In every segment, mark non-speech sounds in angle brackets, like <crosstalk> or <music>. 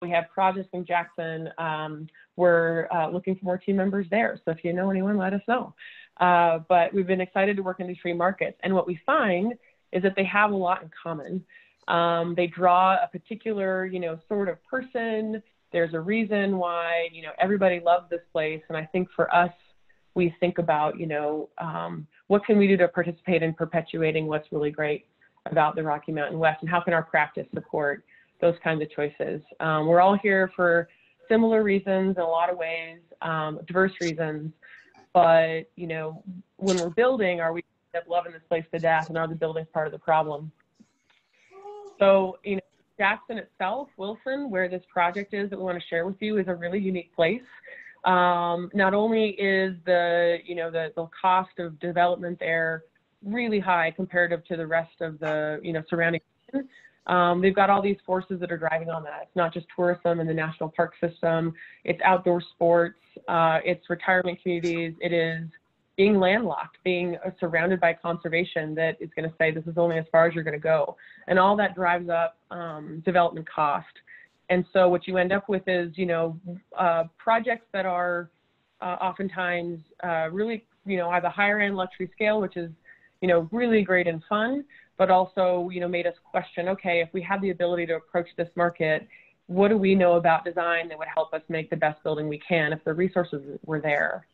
we have projects in Jackson. Um, we're uh, looking for more team members there. So if you know anyone, let us know. Uh, but we've been excited to work in these free markets. And what we find is that they have a lot in common. Um, they draw a particular, you know, sort of person. There's a reason why, you know, everybody loves this place. And I think for us, we think about, you know, um, what can we do to participate in perpetuating what's really great about the Rocky Mountain West and how can our practice support those kinds of choices. Um, we're all here for similar reasons in a lot of ways, um, diverse reasons, but, you know, when we're building, are we loving this place to death and are the buildings part of the problem? So, you know, Jackson itself, Wilson, where this project is that we want to share with you, is a really unique place. Um, not only is the, you know, the, the cost of development there really high comparative to the rest of the, you know, surrounding, um, they've got all these forces that are driving on that. It's not just tourism and the national park system. It's outdoor sports. Uh, it's retirement communities. It is being landlocked, being uh, surrounded by conservation that is going to say this is only as far as you're going to go. And all that drives up um, development cost. And so what you end up with is, you know, uh, projects that are uh, oftentimes uh, really, you know, have a higher end luxury scale, which is, you know, really great and fun, but also, you know, made us question, okay, if we had the ability to approach this market, what do we know about design that would help us make the best building we can if the resources were there?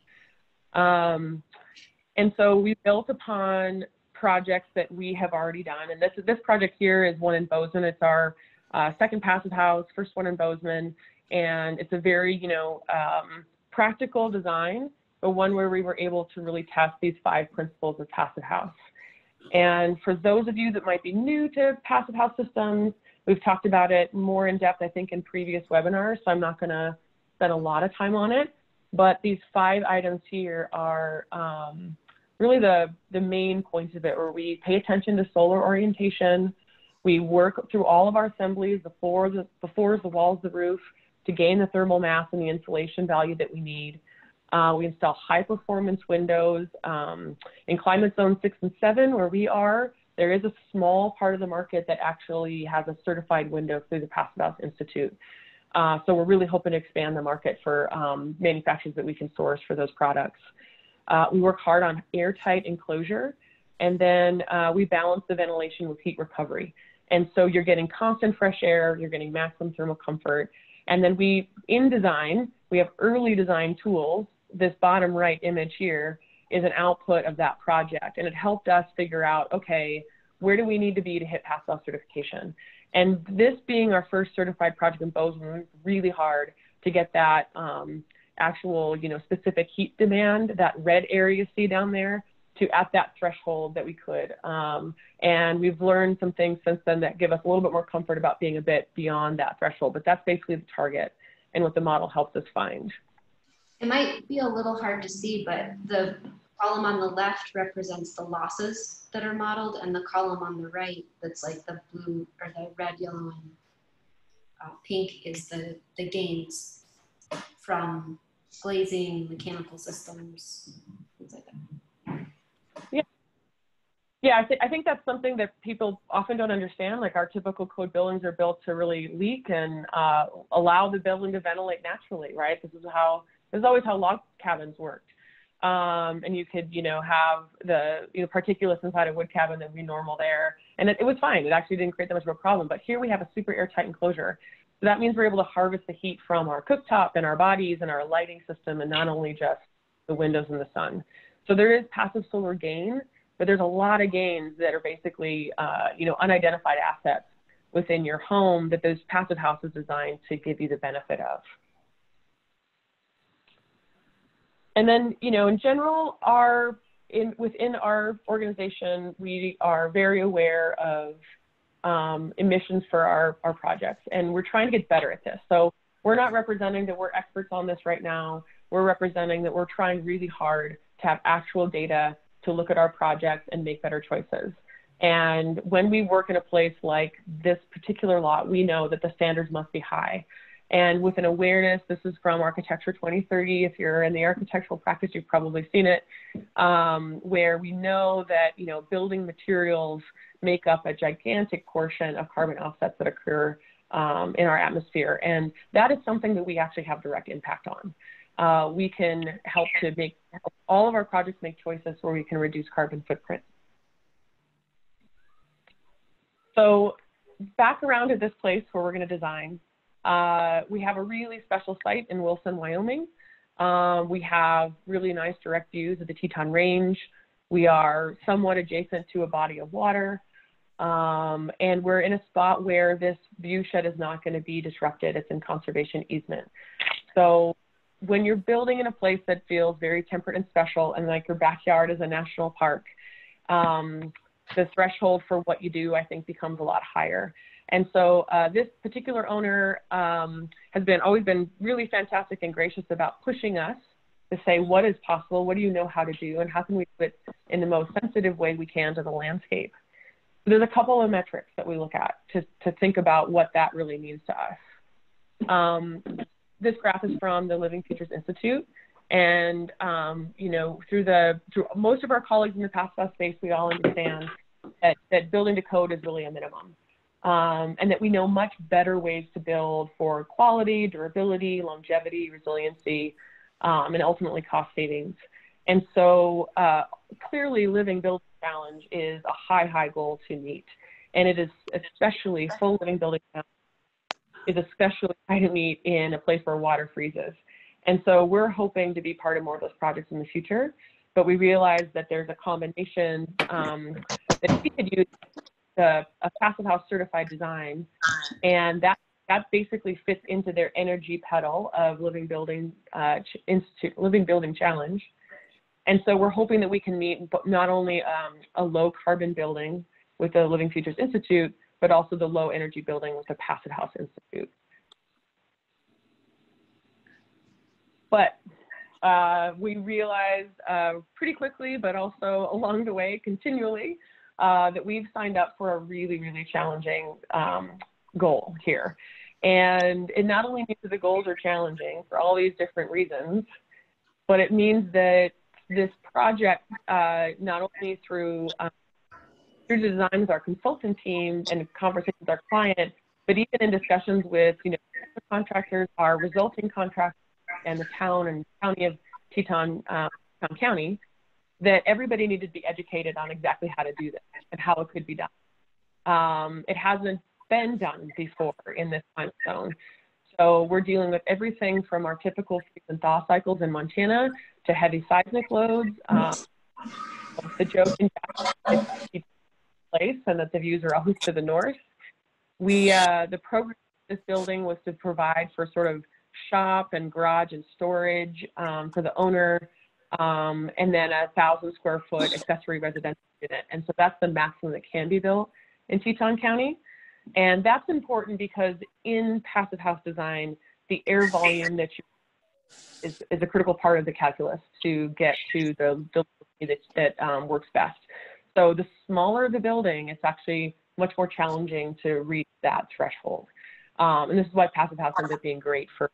Um, and so we built upon projects that we have already done. And this this project here is one in Bozeman. It's our uh, second passive house, first one in Bozeman, and it's a very you know um, practical design, but one where we were able to really test these five principles of passive house. And for those of you that might be new to passive house systems, we've talked about it more in depth, I think, in previous webinars. So I'm not going to spend a lot of time on it. But these five items here are um, really the, the main points of it, where we pay attention to solar orientation. We work through all of our assemblies, the floors, the, the floors, the walls, the roof, to gain the thermal mass and the insulation value that we need. Uh, we install high performance windows. Um, in climate zone six and seven, where we are, there is a small part of the market that actually has a certified window through the House Institute. Uh, so we're really hoping to expand the market for um, manufacturers that we can source for those products. Uh, we work hard on airtight enclosure, and then uh, we balance the ventilation with heat recovery. And so you're getting constant fresh air, you're getting maximum thermal comfort. And then we, in design, we have early design tools. This bottom right image here is an output of that project. And it helped us figure out, okay, where do we need to be to hit Pass-Off certification? And this being our first certified project in Bozeman, really hard to get that um, actual, you know, specific heat demand, that red area you see down there, to at that threshold that we could. Um, and we've learned some things since then that give us a little bit more comfort about being a bit beyond that threshold. But that's basically the target and what the model helps us find. It might be a little hard to see, but the column on the left represents the losses that are modeled, and the column on the right that's like the blue or the red, yellow, and uh, pink is the, the gains from glazing, mechanical systems, things like that. Yeah. Yeah, I, th I think that's something that people often don't understand. Like our typical code buildings are built to really leak and uh, allow the building to ventilate naturally, right? This is how, this is always how log cabins worked. Um, and you could, you know, have the you know, particulates inside a wood cabin that would be normal there. And it, it was fine. It actually didn't create that much of a problem. But here we have a super airtight enclosure. So that means we're able to harvest the heat from our cooktop and our bodies and our lighting system and not only just the windows and the sun. So there is passive solar gain, but there's a lot of gains that are basically, uh, you know, unidentified assets within your home that those passive houses designed to give you the benefit of. And then, you know, in general, our in within our organization, we are very aware of um, emissions for our, our projects, and we're trying to get better at this. So we're not representing that we're experts on this right now. We're representing that we're trying really hard to have actual data to look at our projects and make better choices. And when we work in a place like this particular lot, we know that the standards must be high. And with an awareness, this is from Architecture 2030. If you're in the architectural practice, you've probably seen it, um, where we know that you know building materials make up a gigantic portion of carbon offsets that occur um, in our atmosphere. And that is something that we actually have direct impact on. Uh, we can help to make help all of our projects make choices where we can reduce carbon footprint. So back around to this place where we're going to design. Uh, we have a really special site in Wilson, Wyoming. Um, we have really nice direct views of the Teton Range. We are somewhat adjacent to a body of water. Um, and we're in a spot where this view shed is not going to be disrupted. It's in conservation easement. So when you're building in a place that feels very temperate and special and like your backyard is a national park, um, the threshold for what you do, I think, becomes a lot higher. And so uh, this particular owner um, has been always been really fantastic and gracious about pushing us to say what is possible, what do you know how to do, and how can we do it in the most sensitive way we can to the landscape. There's a couple of metrics that we look at to, to think about what that really means to us. Um, this graph is from the Living Futures Institute. And, um, you know, through the, through most of our colleagues in the Passive space, we all understand that, that building to code is really a minimum. Um, and that we know much better ways to build for quality, durability, longevity, resiliency, um, and ultimately cost savings. And so uh, clearly living building challenge is a high, high goal to meet. And it is especially full living building challenge is especially <laughs> high to meet in a place where water freezes. And so we're hoping to be part of more of those projects in the future, but we realize that there's a combination um, that we could use the, a passive house certified design, and that that basically fits into their energy petal of living building uh, institute living building challenge. And so we're hoping that we can meet not only um, a low carbon building with the Living Futures Institute, but also the low energy building with the Passive House Institute. But uh, we realized uh, pretty quickly, but also along the way, continually, uh, that we've signed up for a really, really challenging um, goal here. And it not only means that the goals are challenging for all these different reasons, but it means that this project, uh, not only through um, through design with our consultant team and conversations with our client, but even in discussions with you know contractors, our resulting contractors, and the town and county of Teton, um, County, that everybody needed to be educated on exactly how to do this and how it could be done. Um, it hasn't been done before in this time zone. So we're dealing with everything from our typical freeze and thaw cycles in Montana to heavy seismic loads. Um, the joke in place and that the views are always to the north. We, uh, the program this building was to provide for sort of shop and garage and storage um, for the owner, um, and then a thousand square foot accessory residential unit. And so that's the maximum that can be built in Teton County. And that's important because in passive house design, the air volume that you is, is a critical part of the calculus to get to the delivery that, that um, works best. So the smaller the building, it's actually much more challenging to reach that threshold. Um, and this is why passive house ends up being great for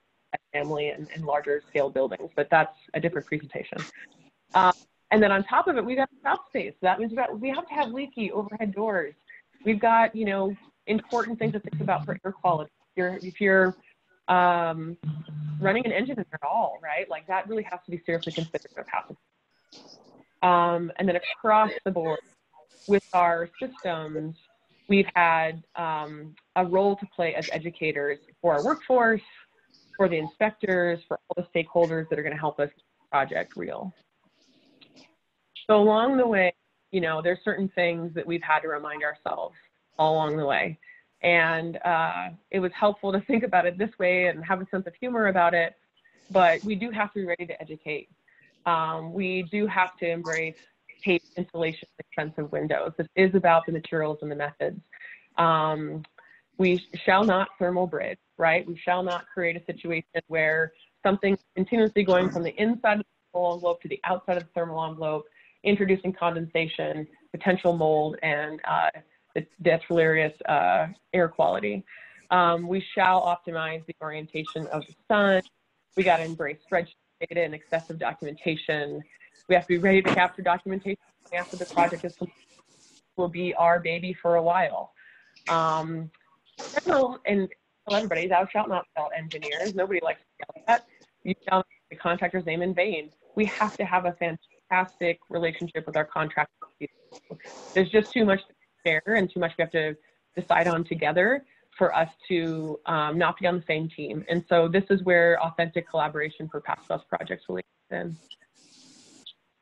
family and, and larger scale buildings, but that's a different presentation. Um, and then on top of it, we've got south space. That means got, we have to have leaky overhead doors. We've got, you know, important things to think about for air quality. If you're, if you're um, running an engine at all, right? Like that really has to be seriously considered for passive. Um, and then across the board, with our systems, we've had um, a role to play as educators for our workforce, for the inspectors, for all the stakeholders that are going to help us keep the project real. So along the way, you know, there's certain things that we've had to remind ourselves all along the way. And uh, it was helpful to <laughs> think about it this way and have a sense of humor about it. But we do have to be ready to educate. Um, we do have to embrace tape insulation expensive windows. This is about the materials and the methods. Um, we shall not thermal bridge, right? We shall not create a situation where something continuously going from the inside of the thermal envelope to the outside of the thermal envelope, introducing condensation, potential mold, and uh, deleterious uh, air quality. Um, we shall optimize the orientation of the sun. We got to embrace spreadsheet data and excessive documentation. We have to be ready to capture documentation after the project is complete. Will be our baby for a while. Um, and everybody, thou shalt not sell engineers. Nobody likes that. You shall the contractor's name in vain. We have to have a fantastic relationship with our contractors. There's just too much to share and too much we have to decide on together for us to um, not be on the same team. And so this is where authentic collaboration for Pass Plus projects really comes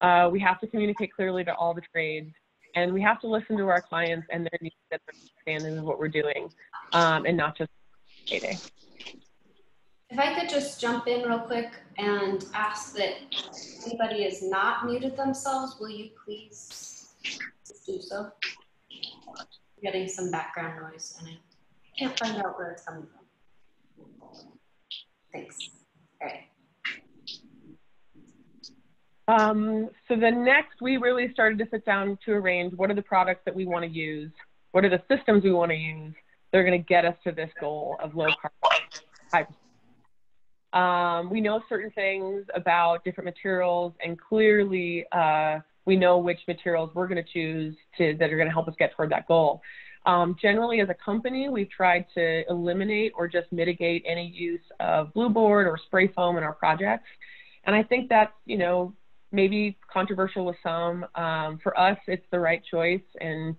in. Uh, we have to communicate clearly to all the trades and we have to listen to our clients and their needs and understanding of what we're doing um, and not just payday. If I could just jump in real quick and ask that anybody is not muted themselves, will you please do so? I'm getting some background noise and I can't find out where it's coming from. Thanks. All right. Um, so the next, we really started to sit down to arrange what are the products that we want to use, what are the systems we want to use. They're going to get us to this goal of low carbon. Um, we know certain things about different materials, and clearly uh, we know which materials we're going to choose that are going to help us get toward that goal. Um, generally, as a company, we've tried to eliminate or just mitigate any use of blue board or spray foam in our projects. And I think that's, you know, maybe controversial with some. Um, for us, it's the right choice. And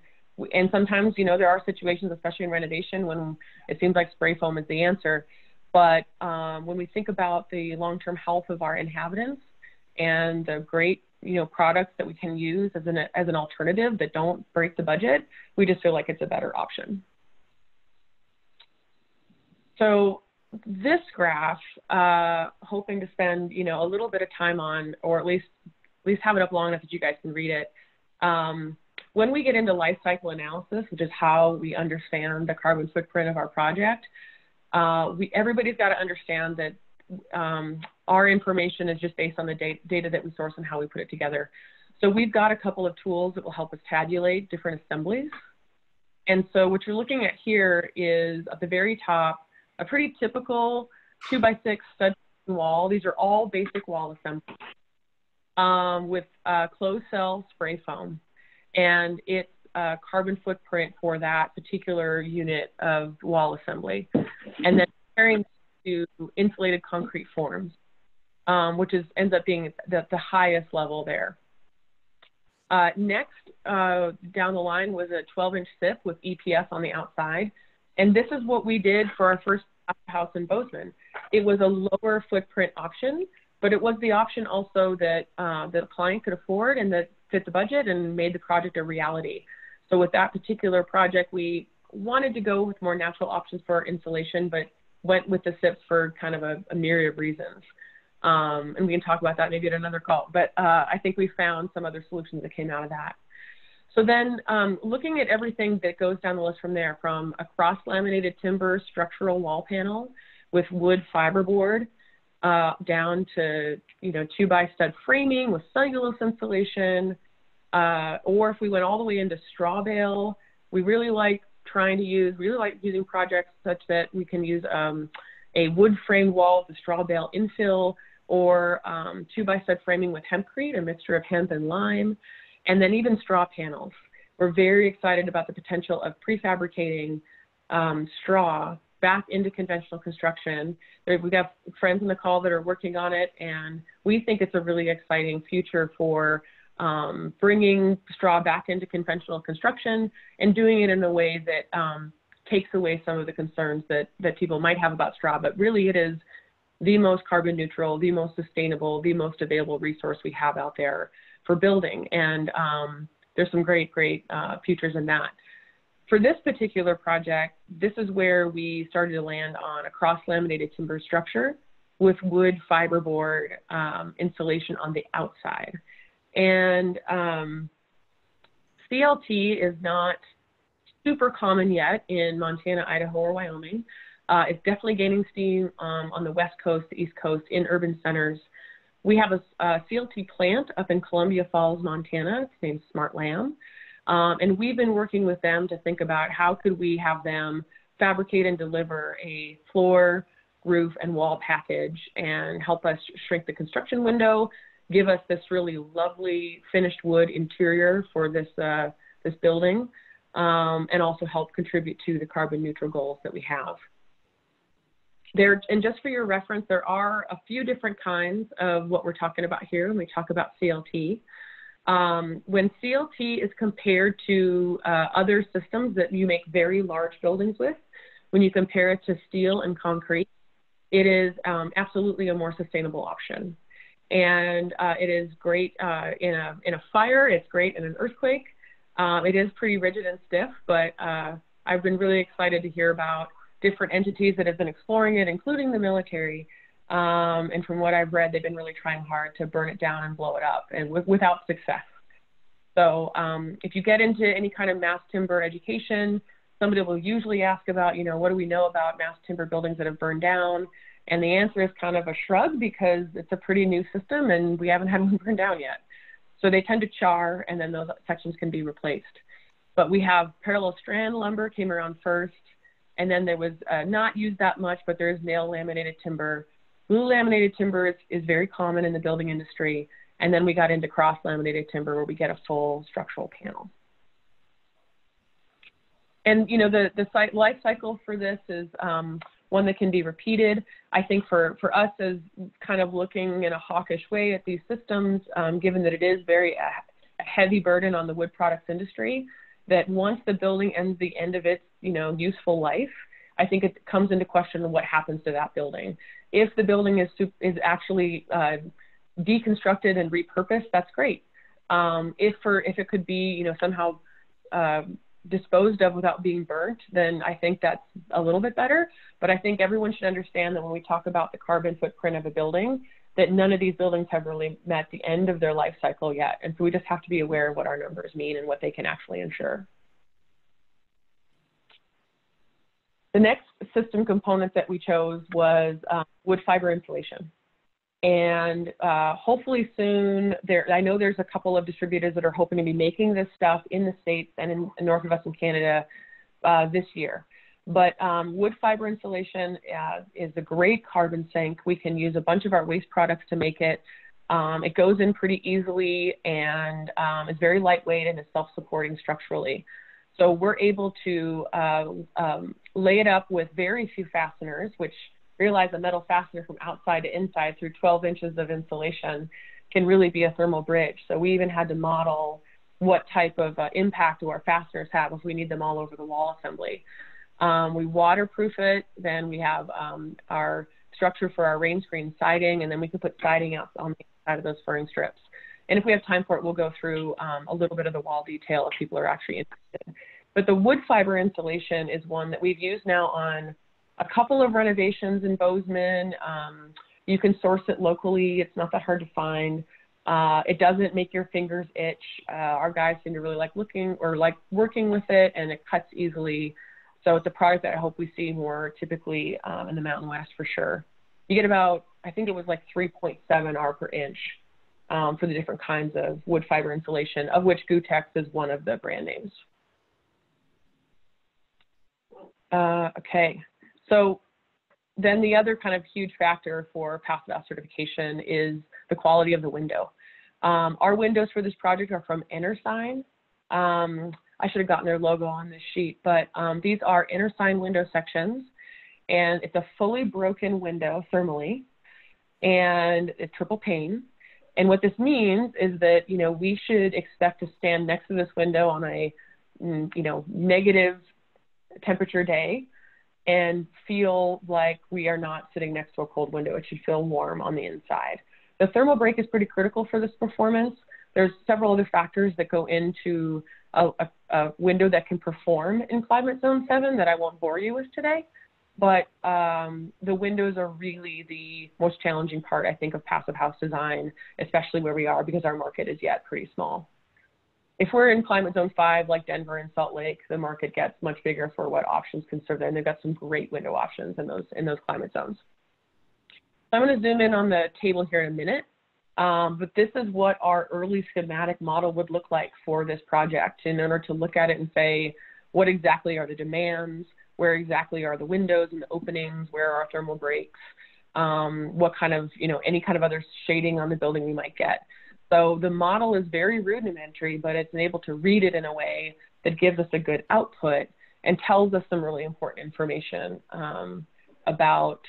and sometimes, you know, there are situations, especially in renovation, when it seems like spray foam is the answer. But um, when we think about the long-term health of our inhabitants and the great, you know, products that we can use as an as an alternative that don't break the budget, we just feel like it's a better option. So this graph, uh, hoping to spend, you know, a little bit of time on, or at least at least have it up long enough that you guys can read it. Um, when we get into life cycle analysis, which is how we understand the carbon footprint of our project, uh, we, everybody's got to understand that um, our information is just based on the data, data that we source and how we put it together. So we've got a couple of tools that will help us tabulate different assemblies. And so what you're looking at here is at the very top, a pretty typical two by six stud wall. These are all basic wall assemblies um, with uh, closed cell spray foam. And its uh, carbon footprint for that particular unit of wall assembly. And then comparing to insulated concrete forms, um, which is ends up being the, the highest level there. Uh, next, uh, down the line was a 12 inch SIP with EPS on the outside. And this is what we did for our first house in Bozeman. It was a lower footprint option, but it was the option also that uh, the client could afford and that fit the budget and made the project a reality. So with that particular project, we wanted to go with more natural options for insulation, but went with the SIPs for kind of a, a myriad of reasons. Um, and we can talk about that maybe at another call. But uh, I think we found some other solutions that came out of that. So then um, looking at everything that goes down the list from there, from a cross-laminated timber structural wall panel with wood fiberboard uh, down to, you know, two by stud framing with cellulose insulation, uh, or if we went all the way into straw bale, we really like trying to use, really like using projects such that we can use um, a wood framed wall with a straw bale infill or um, two by stud framing with hempcrete, a mixture of hemp and lime and then even straw panels. We're very excited about the potential of prefabricating um, straw back into conventional construction. We've got friends in the call that are working on it, and we think it's a really exciting future for um, bringing straw back into conventional construction and doing it in a way that um, takes away some of the concerns that, that people might have about straw. But really, it is the most carbon neutral, the most sustainable, the most available resource we have out there for building. And um, there's some great, great uh, futures in that. For this particular project, this is where we started to land on a cross-laminated timber structure with wood fiberboard um, insulation on the outside. And um, CLT is not super common yet in Montana, Idaho, or Wyoming. Uh, it's definitely gaining steam um, on the West Coast, the East Coast, in urban centers. We have a, a CLT plant up in Columbia Falls, Montana. It's named SmartLam. Um, and we've been working with them to think about how could we have them fabricate and deliver a floor, roof, and wall package and help us shrink the construction window, give us this really lovely finished wood interior for this, uh, this building, um, and also help contribute to the carbon neutral goals that we have. there, and just for your reference, there are a few different kinds of what we're talking about here when we talk about CLT. Um, when CLT is compared to uh, other systems that you make very large buildings with, when you compare it to steel and concrete, it is um, absolutely a more sustainable option. And uh, it is great uh, in, a, in a fire, it's great in an earthquake. Um, it is pretty rigid and stiff, but uh, I've been really excited to hear about different entities that have been exploring it, including the military. Um, and from what I've read, they've been really trying hard to burn it down and blow it up, and w- without success. So um, if you get into any kind of mass timber education, somebody will usually ask about, you know, what do we know about mass timber buildings that have burned down? And the answer is kind of a shrug because it's a pretty new system and we haven't had <laughs> one burned down yet. So they tend to char and then those sections can be replaced. But we have parallel strand lumber came around first. And then there was uh, not used that much, but there is nail laminated timber. Glue laminated timber is, is very common in the building industry. And then we got into cross laminated timber where we get a full structural panel. And you know the the site life cycle for this is um, one that can be repeated. I think for for us as kind of looking in a hawkish way at these systems, um, given that it is very a, a heavy burden on the wood products industry, that once the building ends the end of its you know useful life, I think it comes into question what happens to that building. If the building is is actually uh, deconstructed and repurposed, that's great. Um, if for if it could be you know somehow uh, disposed of without being burnt, then I think that's a little bit better. But I think everyone should understand that when we talk about the carbon footprint of a building, that none of these buildings have really met the end of their life cycle yet. And so we just have to be aware of what our numbers mean and what they can actually ensure. The next system component that we chose was um, wood fiber insulation. And uh, hopefully soon, there, I know there's a couple of distributors that are hoping to be making this stuff in the States and in, in north of us in Canada uh, this year. But um, wood fiber insulation uh, is a great carbon sink. We can use a bunch of our waste products to make it. Um, it goes in pretty easily and um, is very lightweight and is self-supporting structurally. So we're able to uh, um, lay it up with very few fasteners, which realize a metal fastener from outside to inside through 12 inches of insulation can really be a thermal bridge. So we even had to model what type of uh, impact do our fasteners have if we need them all over the wall assembly. Um, we waterproof it, then we have um, our structure for our rain screen siding, and then we can put siding out on the side of those furring strips. And if we have time for it, we'll go through um, a little bit of the wall detail if people are actually interested. But the wood fiber insulation is one that we've used now on a couple of renovations in Bozeman. Um, you can source it locally. It's not that hard to find. Uh, it doesn't make your fingers itch. Uh, our guys seem to really like looking or like working with it, and it cuts easily. So it's a product that I hope we see more typically um, in the Mountain West for sure. You get about, I think it was like 3.7 R per inch um, for the different kinds of wood fiber insulation, of which Gutex is one of the brand names. Uh, okay, so then the other kind of huge factor for Passive House certification is the quality of the window. Um, our windows for this project are from Intersign. Um, I should have gotten their logo on this sheet, but um, these are Intersign window sections, and it's a fully broken window thermally, and it's triple pane. And what this means is that you know we should expect to stand next to this window on a mm, you know negative temperature day and feel like we are not sitting next to a cold window. It should feel warm on the inside. The thermal break is pretty critical for this performance. There's several other factors that go into a, a, a window that can perform in climate zone 7 that I won't bore you with today. But um, the windows are really the most challenging part, I think, of passive house design, especially where we are because our market is yet pretty small if we're in climate zone five, like Denver and Salt Lake, the market gets much bigger for what options can serve there. And they've got some great window options in those, in those climate zones. So I'm going to zoom in on the table here in a minute. Um, but this is what our early schematic model would look like for this project in order to look at it and say, what exactly are the demands? Where exactly are the windows and the openings? Where are thermal breaks? Um, what kind of, you know, any kind of other shading on the building we might get. So the model is very rudimentary, but it's able to read it in a way that gives us a good output and tells us some really important information um, about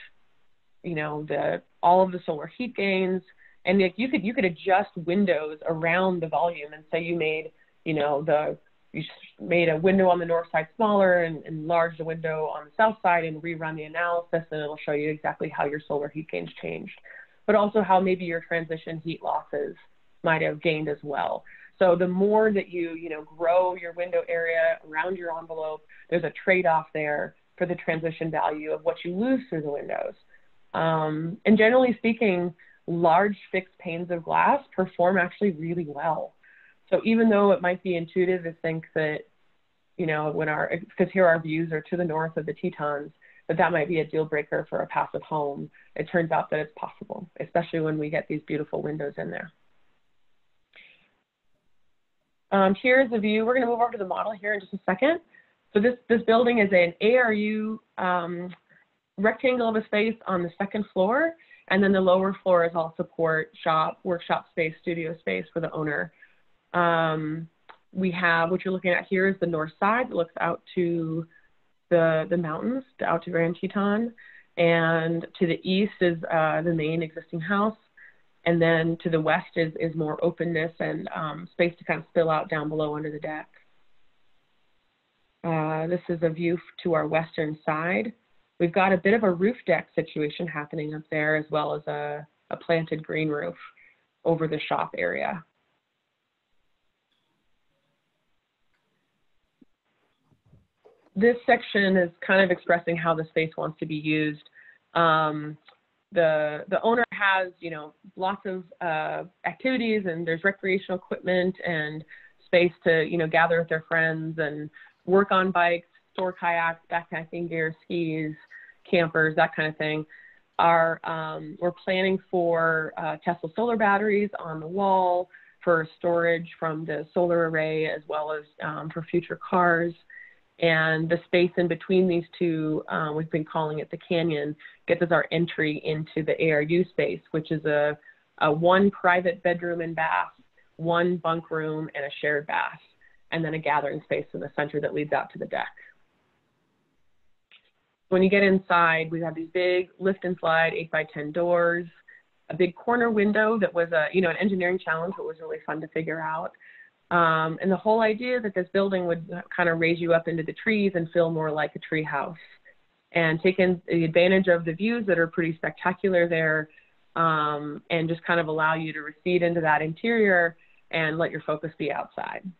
you know, the all of the solar heat gains, and like you could you could adjust windows around the volume and say you made, you know, the you made a window on the north side smaller and enlarged the window on the south side and rerun the analysis and it'll show you exactly how your solar heat gains changed, but also how maybe your transition heat losses might have gained as well. So the more that you, you know, grow your window area around your envelope, there's a trade-off there for the transition value of what you lose through the windows. Um, and generally speaking, large fixed panes of glass perform actually really well. So even though it might be intuitive to think that, you know, when our, because here our views are to the north of the Tetons, that that might be a deal breaker for a passive home, it turns out that it's possible, especially when we get these beautiful windows in there. Um, here's the view. We're going to move over to the model here in just a second. So this, this building is an ARU um, rectangle of a space on the second floor, and then the lower floor is all support, shop, workshop space, studio space for the owner. Um, we have, what you're looking at here is the north side that looks out to the, the mountains, out to Grand Teton. And to the east is uh, the main existing house. And then to the west is, is more openness and um, space to kind of spill out down below under the deck. Uh, this is a view to our western side. We've got a bit of a roof deck situation happening up there as well as a, a planted green roof over the shop area. This section is kind of expressing how the space wants to be used. Um, the the owner has you know lots of uh, activities and there's recreational equipment and space to you know gather with their friends and work on bikes, store kayaks, backpacking gear, skis, campers, that kind of thing. Are um, we're planning for uh, Tesla solar batteries on the wall for storage from the solar array as well as um, for future cars. And the space in between these two, uh, we've been calling it the canyon, gets us our entry into the ARU space, which is a, a one private bedroom and bath, one bunk room, and a shared bath, and then a gathering space in the center that leads out to the deck. When you get inside, we have these big lift and slide 8 by 10 doors, a big corner window that was a, you know, an engineering challenge, but was really fun to figure out. Um, and the whole idea that this building would kind of raise you up into the trees and feel more like a tree house and taking the advantage of the views that are pretty spectacular there um, and just kind of allow you to recede into that interior and let your focus be outside.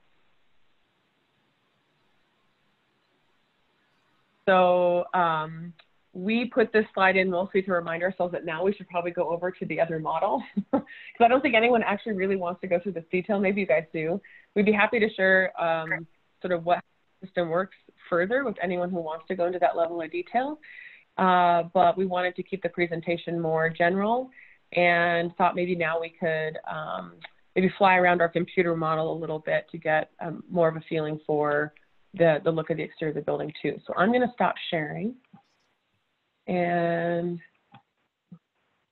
So um, we put this slide in mostly to remind ourselves that now we should probably go over to the other model <laughs> because I don't think anyone actually really wants to go through this detail. Maybe you guys do. We'd be happy to share um, sort of what system works further with anyone who wants to go into that level of detail. Uh, but we wanted to keep the presentation more general and thought maybe now we could um, maybe fly around our computer model a little bit to get um, more of a feeling for the, the look of the exterior of the building too. So I'm going to stop sharing. And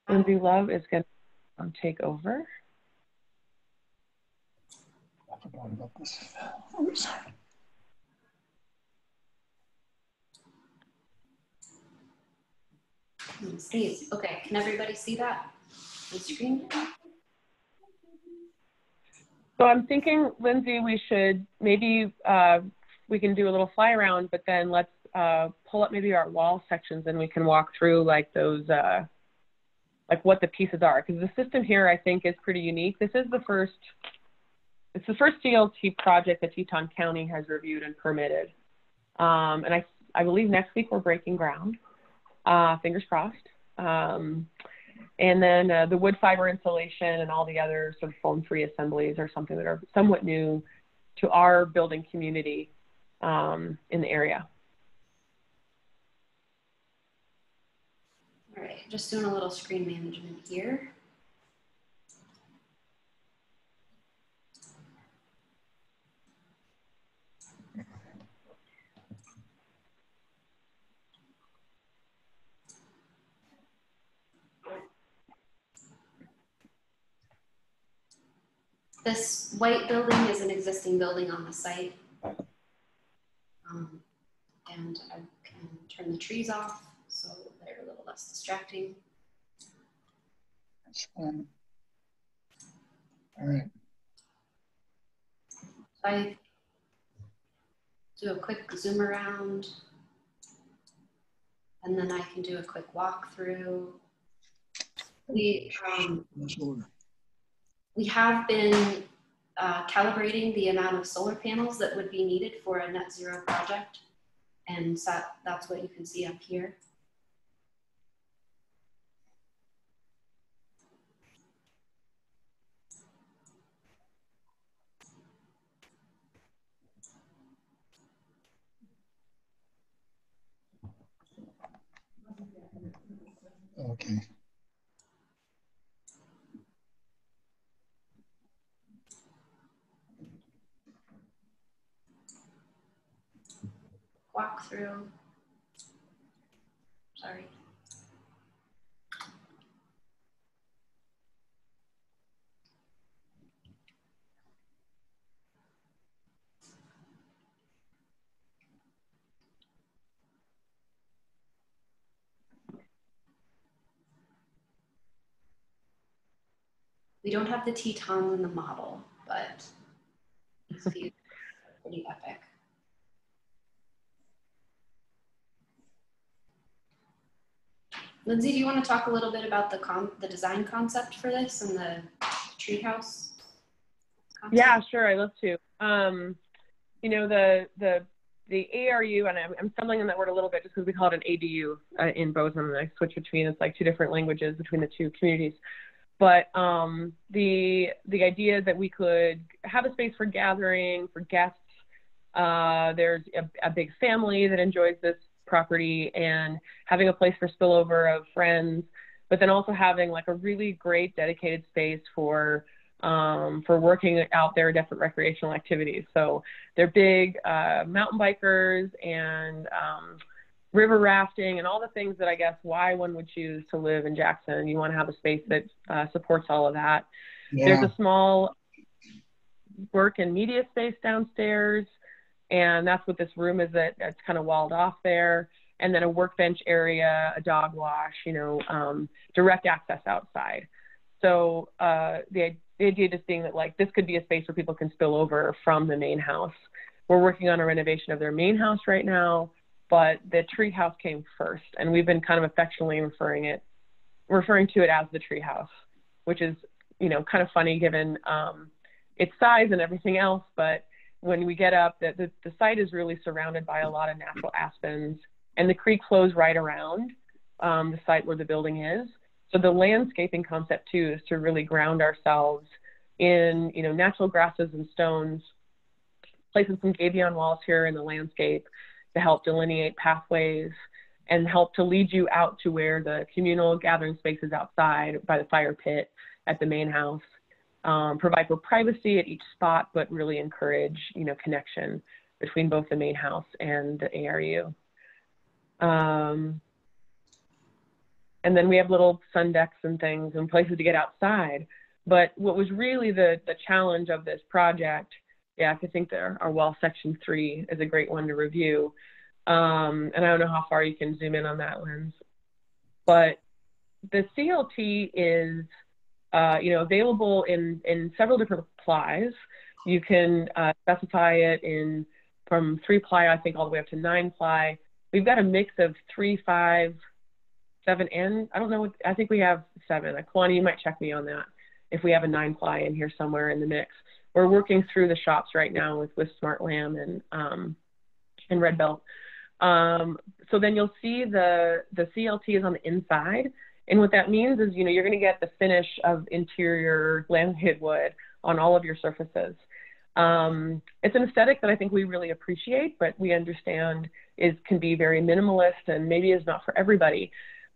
Lindsay Love is going to um, take over. I forgot about this. Oops. Sneeze. Okay, can everybody see that on screen? So I'm thinking, Lindsay, we should maybe uh, we can do a little fly around, but then let's uh, pull up maybe our wall sections and we can walk through like those, uh, like what the pieces are. Because the system here, I think, is pretty unique. This is the first, it's the first CLT project that Teton County has reviewed and permitted. Um, and I, I believe next week we're breaking ground. Uh, fingers crossed. Um, and then uh, the wood fiber insulation and all the other sort of foam-free assemblies are something that are somewhat new to our building community um, in the area. All right, just doing a little screen management here. This white building is an existing building on the site. Um, and I can turn the trees off so they're a little less distracting. That's fine. All right. I do a quick zoom around and then I can do a quick walkthrough. We, um, we have been uh, calibrating the amount of solar panels that would be needed for a net zero project. And so that's what you can see up here. Okay. Walk through. Sorry. We don't have the Tetons in the model, but it's <laughs> pretty epic. Lindsay, do you want to talk a little bit about the the design concept for this and the treehouse? Yeah, sure. I love to. Um, you know, the the the ARU, and I'm, I'm stumbling on that word a little bit just because we call it an ADU uh, in Bozeman, and I switch between it's like two different languages between the two communities. But um, the the idea that we could have a space for gathering for guests. Uh, there's a, a big family that enjoys this property and having a place for spillover of friends, but then also having like a really great dedicated space for um, for working out their different recreational activities. So they're big uh, mountain bikers and um, river rafting and all the things that I guess why one would choose to live in Jackson. You want to have a space that uh, supports all of that. Yeah. There's a small work and media space downstairs and that's what this room is that it's kind of walled off there and then a workbench area a dog wash you know um, direct access outside so uh, the, the idea just being that like this could be a space where people can spill over from the main house we're working on a renovation of their main house right now but the tree house came first and we've been kind of affectionately referring it referring to it as the tree house which is you know kind of funny given um, its size and everything else but when we get up, the, the, the site is really surrounded by a lot of natural aspens, and the creek flows right around um, the site where the building is. So the landscaping concept too is to really ground ourselves in you know natural grasses and stones, placing some gabion walls here in the landscape to help delineate pathways and help to lead you out to where the communal gathering space is outside by the fire pit at the main house um, provide for privacy at each spot, but really encourage, you know, connection between both the main house and the ARU. Um, and then we have little sun decks and things and places to get outside. But what was really the, the challenge of this project, yeah, I think there, our wall section three is a great one to review. Um, and I don't know how far you can zoom in on that lens, but the CLT is uh, you know, available in, in several different plies. You can uh, specify it in from three ply, I think, all the way up to nine ply. We've got a mix of three, five, seven, and I don't know. What, I think we have seven. Kwani, you might check me on that if we have a nine ply in here somewhere in the mix. We're working through the shops right now with with Smart SmartLam and um, and RedBuilt. Um, so then you'll see the the CLT is on the inside. And what that means is, you know, you're going to get the finish of interior laminated wood on all of your surfaces. Um, it's an aesthetic that I think we really appreciate, but we understand is can be very minimalist and maybe is not for everybody.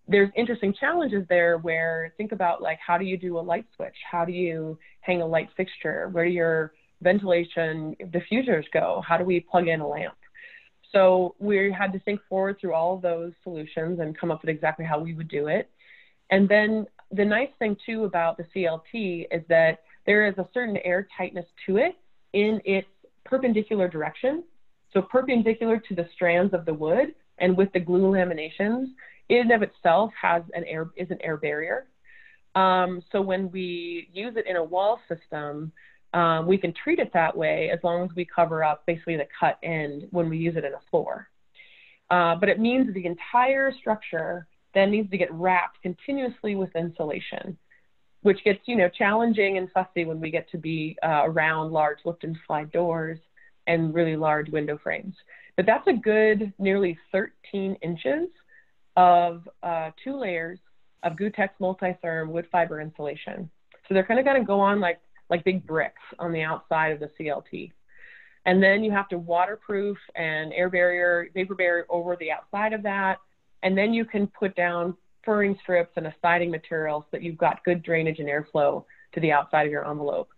There's interesting challenges there where think about like how do you do a light switch? How do you hang a light fixture? Where do your ventilation diffusers go? How do we plug in a lamp? So we had to think forward through all of those solutions and come up with exactly how we would do it. And then the nice thing too about the CLT is that there is a certain air tightness to it in its perpendicular direction. So perpendicular to the strands of the wood and with the glue laminations, in and of itself has an air is an air barrier. Um, so when we use it in a wall system, um, we can treat it that way as long as we cover up basically the cut end when we use it in a floor. Uh, but it means the entire structure then needs to get wrapped continuously with insulation, which gets you know challenging and fussy when we get to be uh, around large lift and slide doors and really large window frames. But that's a good nearly 13 inches of uh, two layers of Gutex Multitherm wood fiber insulation. So they're kind of going to go on like, like big bricks on the outside of the CLT. And then you have to waterproof and air barrier, vapor barrier over the outside of that. And then you can put down furring strips and a siding material so that you've got good drainage and airflow to the outside of your envelope.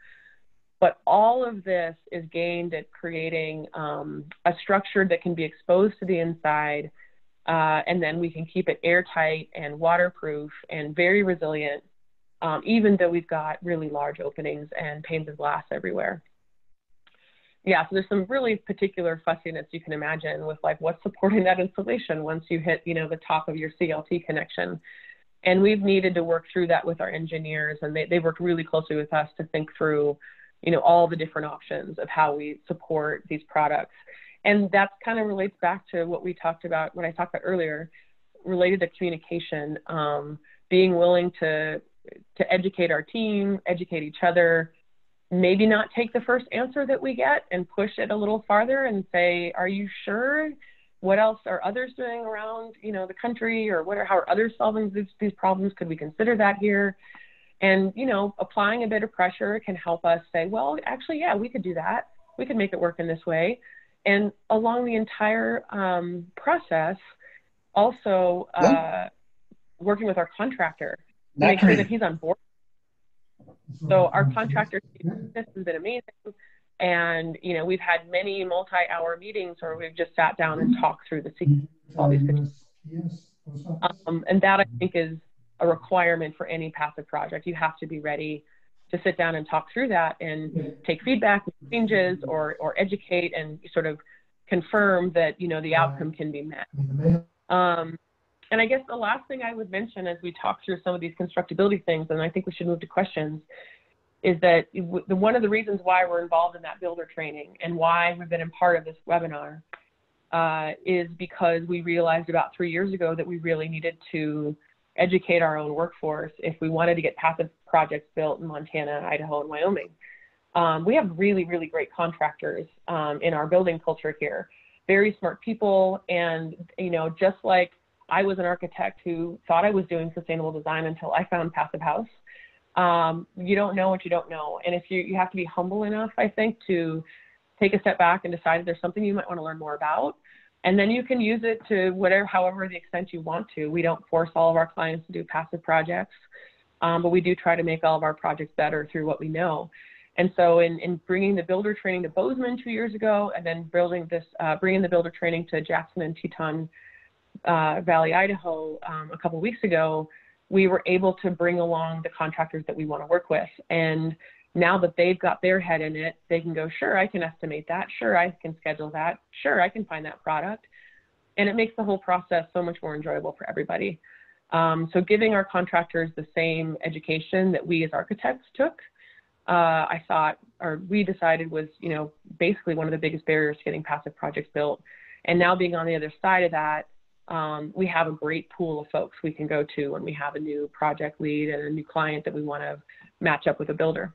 But all of this is gained at creating um, a structure that can be exposed to the inside, uh, and then we can keep it airtight and waterproof and very resilient, um, even though we've got really large openings and panes of glass everywhere. Yeah, so there's some really particular fussiness you can imagine with like what's supporting that insulation once you hit, you know, the top of your CLT connection. And we've needed to work through that with our engineers, and they, they worked really closely with us to think through you know, all the different options of how we support these products. And that kind of relates back to what we talked about, what I talked about earlier, related to communication, um, being willing to, to educate our team, educate each other, maybe not take the first answer that we get and push it a little farther and say, are you sure? What else are others doing around, you know, the country or what are, how are others solving these, these problems? Could we consider that here? And, you know, applying a bit of pressure can help us say, well, actually, yeah, we could do that. We could make it work in this way. And along the entire um, process, also uh, working with our contractor to make sure that he's on board. So our contractor this has been amazing. And, you know, we've had many multi-hour meetings where we've just sat down and talked through the sequence, all these things. Um, and that I think is a requirement for any passive project. You have to be ready to sit down and talk through that and take feedback, and changes, or or educate and sort of confirm that you know the outcome can be met. Um, and I guess the last thing I would mention as we talk through some of these constructability things, and I think we should move to questions, is that the, one of the reasons why we're involved in that builder training and why we've been a part of this webinar uh, is because we realized about three years ago that we really needed to educate our own workforce if we wanted to get passive projects built in Montana, Idaho, and Wyoming. Um, we have really, really great contractors um, in our building culture here. Very smart people, and you know, just like I was an architect who thought I was doing sustainable design until I found Passive House. Um, you don't know what you don't know, and if you you have to be humble enough, I think, to take a step back and decide if there's something you might want to learn more about and then you can use it to whatever, however the extent you want to. We don't force all of our clients to do passive projects, um, but we do try to make all of our projects better through what we know. And so in, in bringing the builder training to Bozeman two years ago, and then building this, uh, bringing the builder training to Jackson and Teton uh, Valley, Idaho um, a couple weeks ago, we were able to bring along the contractors that we want to work with. And now that they've got their head in it, they can go, sure, I can estimate that. Sure, I can schedule that. Sure, I can find that product. And it makes the whole process so much more enjoyable for everybody. Um, so giving our contractors the same education that we as architects took, uh, I thought, or we decided was, you know, basically one of the biggest barriers to getting passive projects built. And now being on the other side of that, um, we have a great pool of folks we can go to when we have a new project lead and a new client that we want to match up with a builder.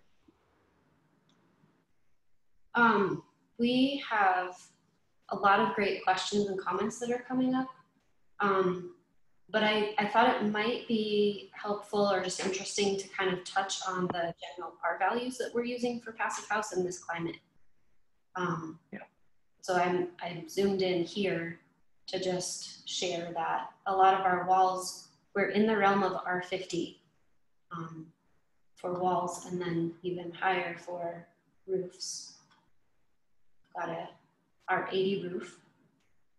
Um, we have a lot of great questions and comments that are coming up. Um, but I, I thought it might be helpful or just interesting to kind of touch on the general R values that we're using for Passive House in this climate. Um, yeah. So I'm, I'm zoomed in here to just share that a lot of our walls, we're in the realm of R50 um, for walls and then even higher for roofs got a R80 roof,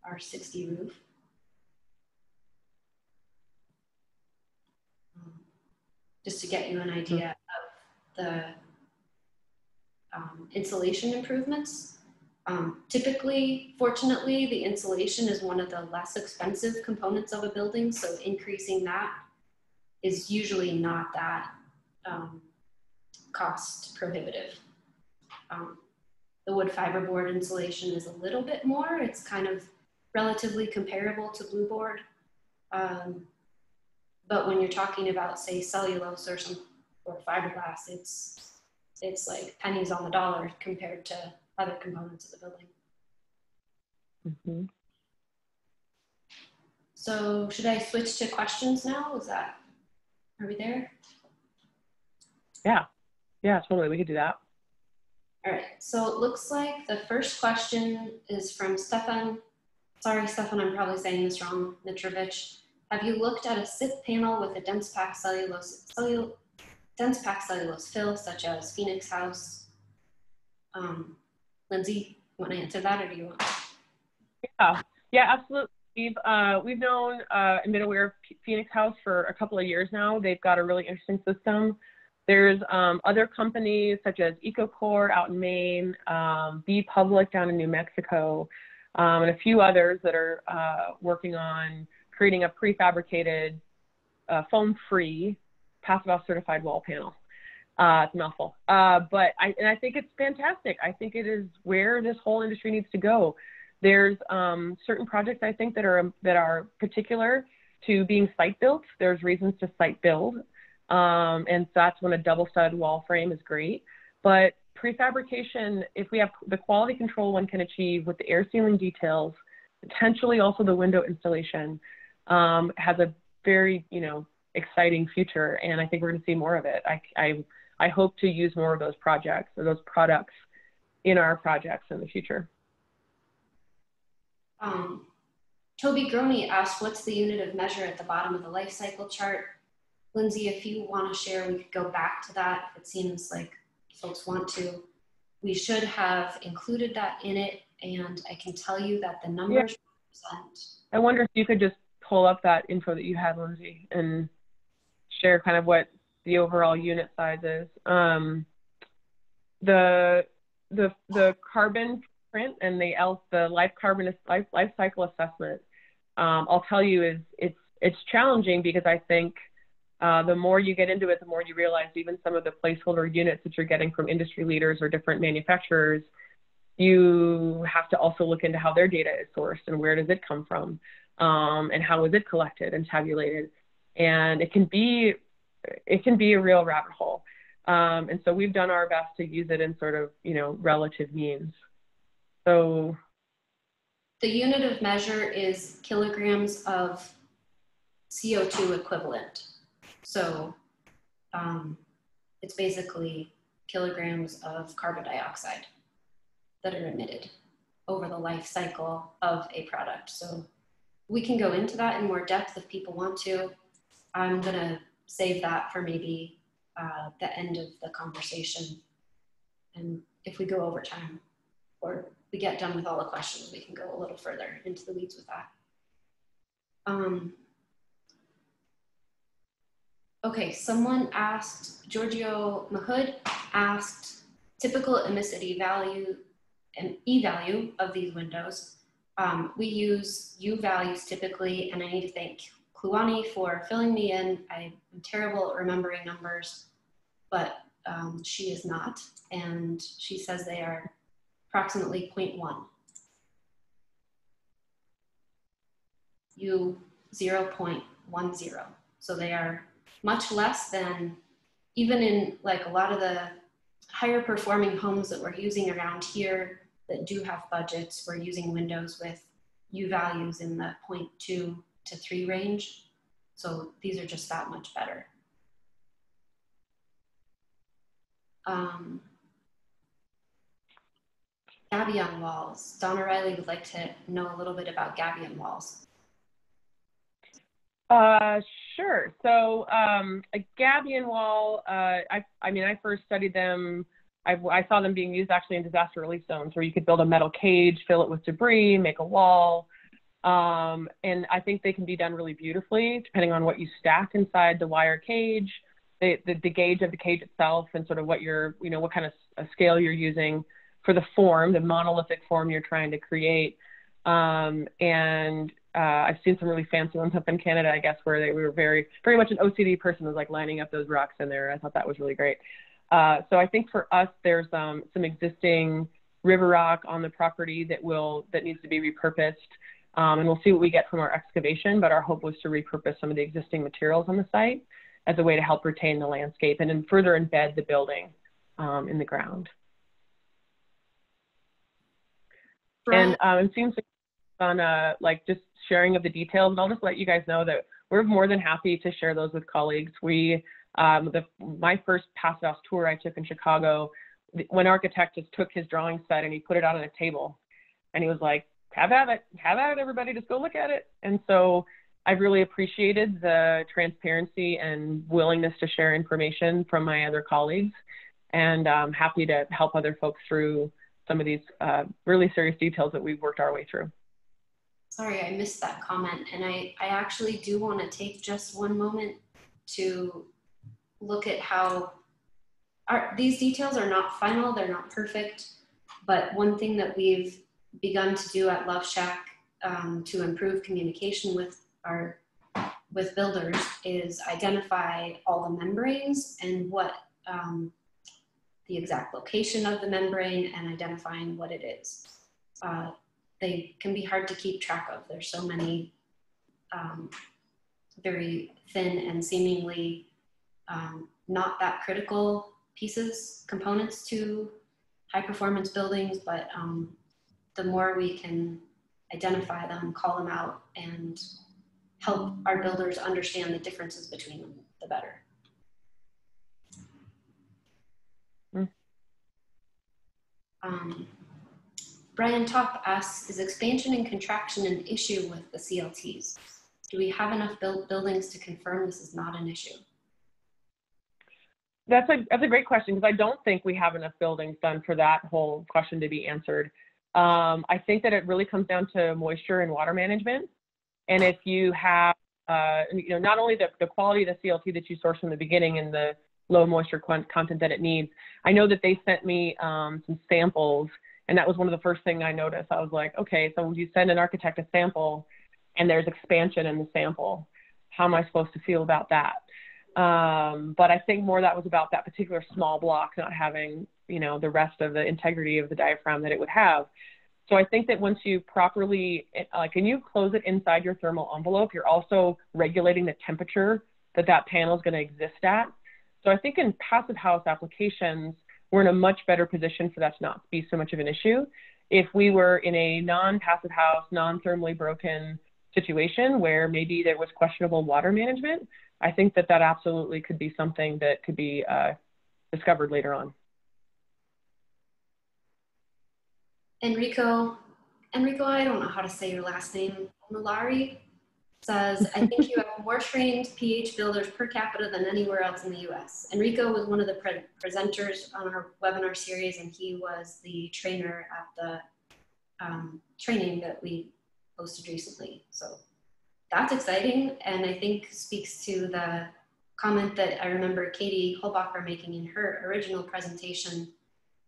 R60 roof. Um, just to get you an idea of the um, insulation improvements. Um, typically, fortunately, the insulation is one of the less expensive components of a building, so increasing that is usually not that um, cost prohibitive. Um, the wood fiberboard insulation is a little bit more. It's kind of relatively comparable to blue board. Um, but when you're talking about say cellulose or some or fiberglass, it's it's like pennies on the dollar compared to other components of the building. Mm-hmm. So should I switch to questions now? Is that, are we there? Yeah, yeah, totally. We could do that. All right, so it looks like the first question is from Stefan. Sorry, Stefan, I'm probably saying this wrong, Mitrovic. Have you looked at a SIP panel with a dense pack cellulose, cellul dense cellulose fill, such as Phoenix Haus? Um, Lindsay, want to answer that or do you want? Yeah, yeah, absolutely. We've uh, we've known uh, and been aware of Phoenix Haus for a couple of years now. They've got a really interesting system. There's um, other companies such as Ecocor out in Maine, um, B.Public down in New Mexico, um, and a few others that are uh, working on creating a prefabricated, uh, foam-free, passive certified wall panel. Uh, it's a mouthful, uh, but I and I think it's fantastic. I think it is where this whole industry needs to go. There's um, certain projects I think that are that are particular to being site built. There's reasons to site build, um, and that's when a double stud wall frame is great. But prefabrication, if we have the quality control one can achieve with the air sealing details, potentially also the window installation, um, has a very you know exciting future, and I think we're going to see more of it. I, I I hope to use more of those projects or those products in our projects in the future. Um, Toby Groney asked, what's the unit of measure at the bottom of the life cycle chart? Lindsay, if you want to share, we could go back to that. if It seems like folks want to. We should have included that in it, and I can tell you that the numbers yeah. I wonder if you could just pull up that info that you had, Lindsay, and share kind of what the overall unit size is. Um, the the the carbon print and the L, the life carbon life, life cycle assessment, um, I'll tell you is it's it's challenging because I think uh, the more you get into it, the more you realize even some of the placeholder units that you're getting from industry leaders or different manufacturers, you have to also look into how their data is sourced and where does it come from, um, and how is it collected and tabulated, and it can be it can be a real rabbit hole. Um, and so we've done our best to use it in sort of you know relative means. So the unit of measure is kilograms of CO2 equivalent. So um, it's basically kilograms of carbon dioxide that are emitted over the life cycle of a product. So we can go into that in more depth if people want to. I'm gonna save that for maybe uh, the end of the conversation. And if we go over time or we get done with all the questions, we can go a little further into the weeds with that. Um, okay, someone asked, Giorgio Mahood asked typical emissivity value and E value of these windows. Um, we use U values typically, and I need to thank Kulani for filling me in. I'm terrible at remembering numbers, but um, she is not. And she says they are approximately 0.1. U 0.10. So they are much less than even in like a lot of the higher performing homes that we're using around here that do have budgets, we're using windows with U values in the 0.2 to 3 range. So these are just that much better. Um, gabion walls. Donna Riley would like to know a little bit about gabion walls. Uh, sure. So um, a gabion wall, uh, I, I mean, I first studied them. I, I saw them being used actually in disaster relief zones where you could build a metal cage, fill it with debris, make a wall. Um, and I think they can be done really beautifully depending on what you stack inside the wire cage, the, the, the gauge of the cage itself, and sort of what you're, you know, what kind of scale you're using for the form, the monolithic form you're trying to create. Um, and Uh, I've seen some really fancy ones up in Canada, I guess, where they were very, very much an OCD person was like lining up those rocks in there. I thought that was really great. Uh, so I think for us, there's um, some existing river rock on the property that will that needs to be repurposed, um, and we'll see what we get from our excavation. But our hope was to repurpose some of the existing materials on the site as a way to help retain the landscape and then further embed the building um, in the ground. And um, it seems on uh, like just sharing of the details, and I'll just let you guys know that we're more than happy to share those with colleagues. We, um, the, my first House tour I took in Chicago, when architect just took his drawing set and he put it out on a table, and he was like, "Have at it, have at it, everybody, just go look at it." And so I've really appreciated the transparency and willingness to share information from my other colleagues, and I'm happy to help other folks through some of these uh, really serious details that we've worked our way through. Sorry, I missed that comment. And I, I actually do want to take just one moment to look at how our, these details are not final, they're not perfect. But one thing that we've begun to do at Love Schack um, to improve communication with our with builders is identify all the membranes and what um, the exact location of the membrane and identifying what it is. Uh, they can be hard to keep track of. There's so many um, very thin and seemingly um, not that critical pieces, components to high performance buildings, but um, the more we can identify them, call them out, and help our builders understand the differences between them, the better. Um, Brian Top asks, is expansion and contraction an issue with the CLTs? Do we have enough build buildings to confirm this is not an issue? That's a, that's a great question because I don't think we have enough buildings done for that whole question to be answered. Um, I think that it really comes down to moisture and water management. And if you have, uh, you know, not only the, the quality of the CLT that you source from the beginning and the low moisture content that it needs. I know that they sent me um, some samples, and that was one of the first thing I noticed. I was like, okay, so you send an architect a sample, and there's expansion in the sample. How am I supposed to feel about that? Um, but I think more that was about that particular small block not having, you know, the rest of the integrity of the diaphragm that it would have. So I think that once you properly, like, can you close it inside your thermal envelope, you're also regulating the temperature that that panel is going to exist at. So I think in passive house applications, we're in a much better position for that to not be so much of an issue. If we were in a non-passive house, non-thermally broken situation where maybe there was questionable water management, I think that that absolutely could be something that could be uh, discovered later on. Enrico, Enrico, I don't know how to say your last name, Malari, says, I think you have more trained PH builders per capita than anywhere else in the US. Enrico was one of the pre presenters on our webinar series, and he was the trainer at the um, training that we hosted recently. So that's exciting, and I think speaks to the comment that I remember Katie Holbacher making in her original presentation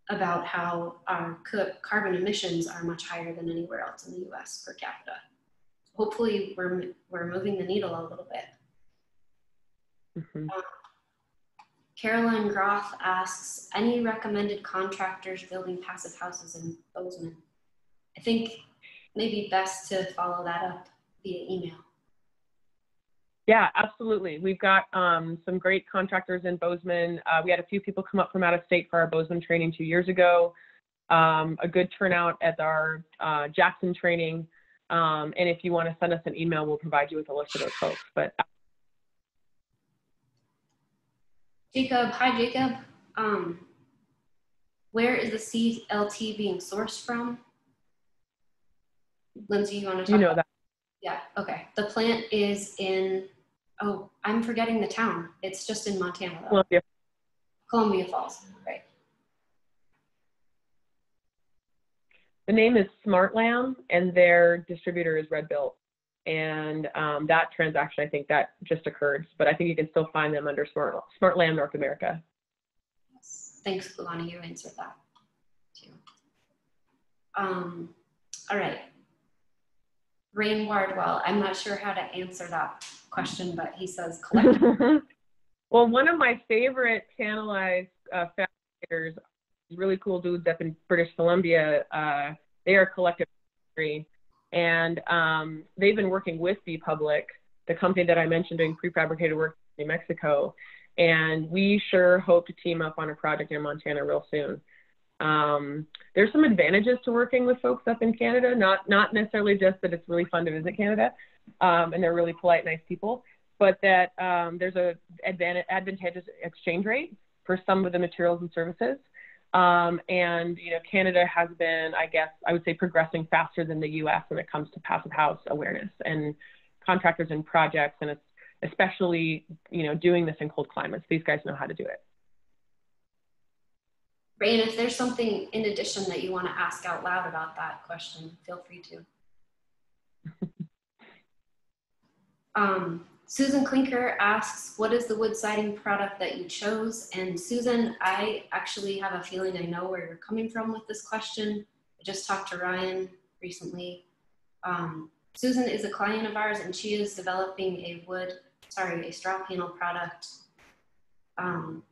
about how our carbon emissions are much higher than anywhere else in the US per capita hopefully we're, we're moving the needle a little bit. Mm-hmm. Um, Caroline Groff asks, any recommended contractors building passive houses in Bozeman? I think maybe best to follow that up via email. Yeah, absolutely. We've got um, some great contractors in Bozeman. Uh, we had a few people come up from out of state for our Bozeman training two years ago. Um, a good turnout at our uh, Jackson training. Um, and if you want to send us an email, we'll provide you with a list of those folks. But Jacob, hi Jacob. Um, where is the CLT being sourced from? Lindsay, you want to talk? You know that. Yeah. Okay. The plant is in. Oh, I'm forgetting the town. It's just in Montana. Though. Columbia. Columbia Falls. Right. The name is SmartLam, and their distributor is RedBuilt. And um, that transaction, I think that just occurred, but I think you can still find them under Smart SmartLam North America. Yes. Thanks, Kulani. You answered that too. Um, all right. Rain Wardwell, I'm not sure how to answer that question, but he says collective. <laughs> well, one of my favorite channelized uh, fabricators, really cool dudes up in British Columbia. Uh, they are a collective and um, they've been working with B.Public, the company that I mentioned doing prefabricated work in New Mexico. And we sure hope to team up on a project in Montana real soon. Um, there's some advantages to working with folks up in Canada, not not necessarily just that it's really fun to visit Canada, um, and they're really polite, nice people, but that um, there's a advantageous exchange rate for some of the materials and services. Um, and you know, Canada has been, I guess, I would say, progressing faster than the U.S. when it comes to passive house awareness and contractors and projects, and it's especially you know doing this in cold climates. These guys know how to do it. Ray, and if there's something in addition that you want to ask out loud about that question, feel free to. <laughs> um, Susan Klinker asks, what is the wood siding product that you chose? And Susan, I actually have a feeling I know where you're coming from with this question. I just talked to Ryan recently. Um, Susan is a client of ours and she is developing a wood, sorry, a straw panel product um,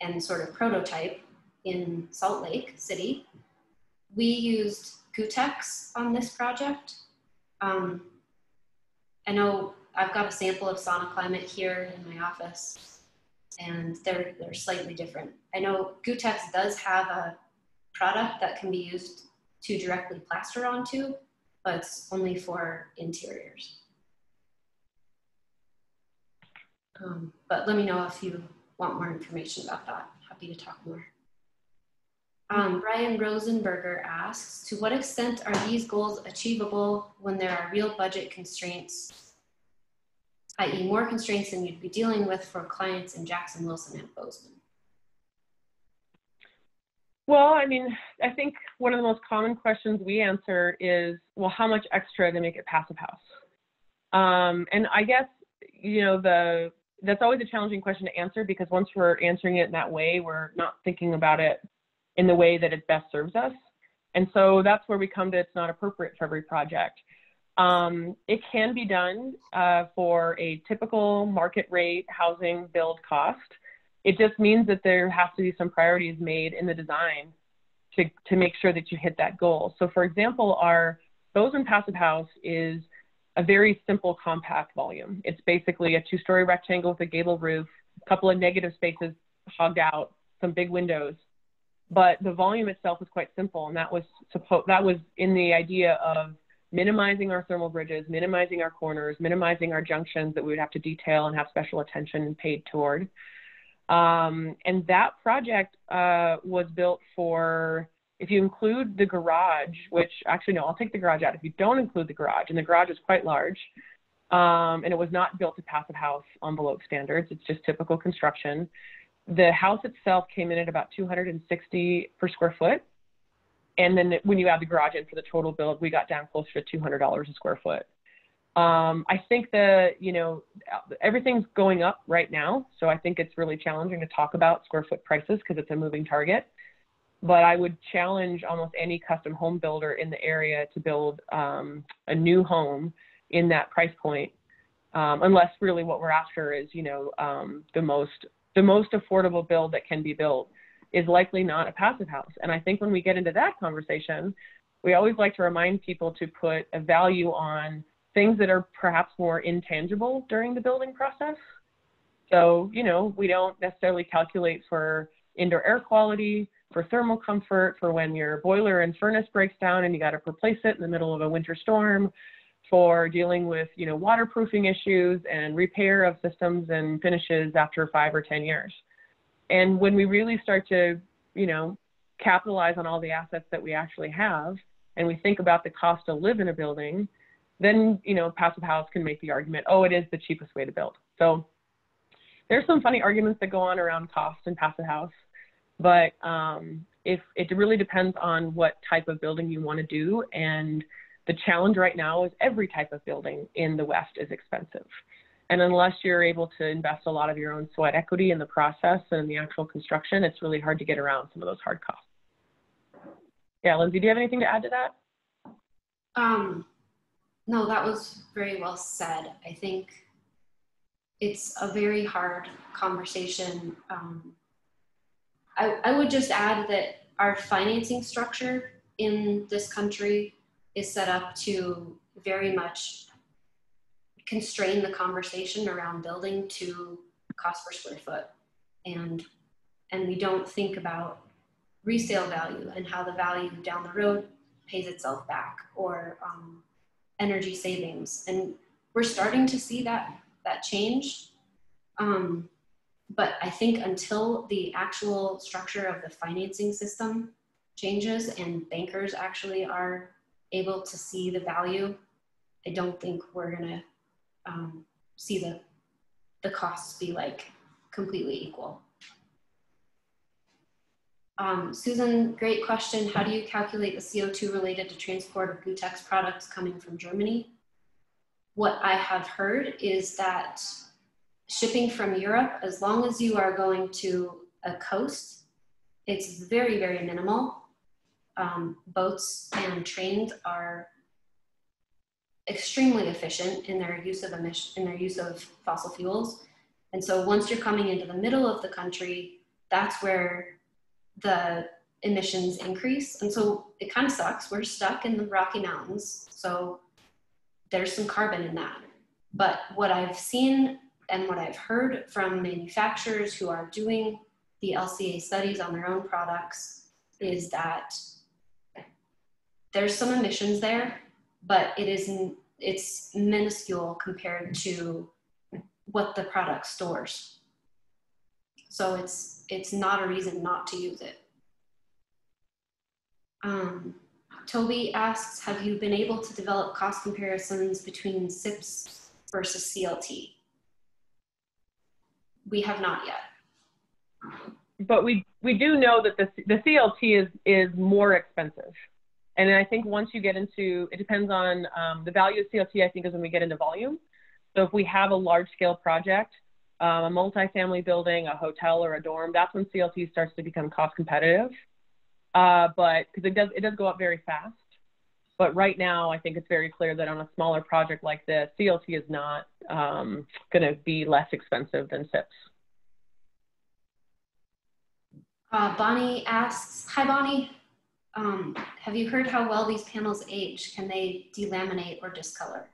and sort of prototype in Salt Lake City. We used Gutex on this project. Um, I know I've got a sample of sauna Climate here in my office, and they're, they're slightly different. I know Gutex does have a product that can be used to directly plaster onto, but it's only for interiors. Um, but let me know if you want more information about that. Happy to talk more. Um, Brian Rosenberger asks, to what extent are these goals achievable when there are real budget constraints i.e. more constraints than you'd be dealing with for clients in Jackson, Wilson, and Bozeman? Well, I mean, I think one of the most common questions we answer is, well, how much extra to make it passive house? Um, and I guess, you know, the that's always a challenging question to answer because once we're answering it in that way, we're not thinking about it in the way that it best serves us. And so that's where we come to it's not appropriate for every project. Um, it can be done uh, for a typical market rate housing build cost. It just means that there has to be some priorities made in the design to, to make sure that you hit that goal. So for example, our Bozeman Passive House is a very simple compact volume. It's basically a two-story rectangle with a gable roof, a couple of negative spaces hogged out, some big windows. But the volume itself is quite simple, and that was supposed that was in the idea of minimizing our thermal bridges, minimizing our corners, minimizing our junctions that we would have to detail and have special attention paid toward. Um, and that project uh, was built for, if you include the garage, which actually, no, I'll take the garage out. If you don't include the garage, and the garage is quite large, um, and it was not built to passive house envelope standards, it's just typical construction. The house itself came in at about 260 per square foot. And then when you add the garage in for the total build, we got down closer to $200 a square foot. Um, I think that, you know, everything's going up right now. So I think it's really challenging to talk about square foot prices because it's a moving target. But I would challenge almost any custom home builder in the area to build um, a new home in that price point, um, unless really what we're after is, you know, um, the most the most affordable build that can be built is likely not a passive house. And I think when we get into that conversation, we always like to remind people to put a value on things that are perhaps more intangible during the building process. So, you know, we don't necessarily calculate for indoor air quality, for thermal comfort, for when your boiler and furnace breaks down and you got to replace it in the middle of a winter storm, for dealing with, you know, waterproofing issues and repair of systems and finishes after five or 10 years. And when we really start to, you know, capitalize on all the assets that we actually have, and we think about the cost to live in a building, then you know, passive house can make the argument, oh, it is the cheapest way to build. So there's some funny arguments that go on around cost and passive house, but um, if it really depends on what type of building you want to do, and the challenge right now is every type of building in the West is expensive. And unless you're able to invest a lot of your own sweat equity in the process and the actual construction, it's really hard to get around some of those hard costs. Yeah, Lindsay, do you have anything to add to that? Um, no, that was very well said. I think it's a very hard conversation. Um, I, I would just add that our financing structure in this country is set up to very much constrain the conversation around building to cost per square foot. And and we don't think about resale value and how the value down the road pays itself back or um, energy savings. And we're starting to see that that change. Um, but i think until the actual structure of the financing system changes and bankers actually are able to see the value i don't think we're going to um, see the the costs be like completely equal. Um, Susan, great question. How do you calculate the CO2 related to transport of Gutex products coming from Germany? What I have heard is that shipping from Europe, as long as you are going to a coast, it's very, very minimal. Um, boats and trains are extremely efficient in their use of emission, in their use of fossil fuels. And so once you're coming into the middle of the country, that's where the emissions increase. And so it kind of sucks. We're stuck in the Rocky Mountains. So there's some carbon in that. But what I've seen and what I've heard from manufacturers who are doing the LCA studies on their own products is that there's some emissions there, but it isn't it's minuscule compared to what the product stores. So it's it's not a reason not to use it. Um, Toby asks, have you been able to develop cost comparisons between SIPs versus CLT? We have not yet. But we, we do know that the, the CLT is, is more expensive. And then I think once you get into, it depends on um, the value of CLT, I think is when we get into volume. So if we have a large scale project, um, a multifamily building, a hotel or a dorm, that's when CLT starts to become cost competitive. Uh, but because it does, it does go up very fast. But right now, I think it's very clear that on a smaller project like this, CLT is not um, going to be less expensive than SIPs. Uh, Bonnie asks, hi Bonnie, um, have you heard how well these panels age? Can they delaminate or discolor?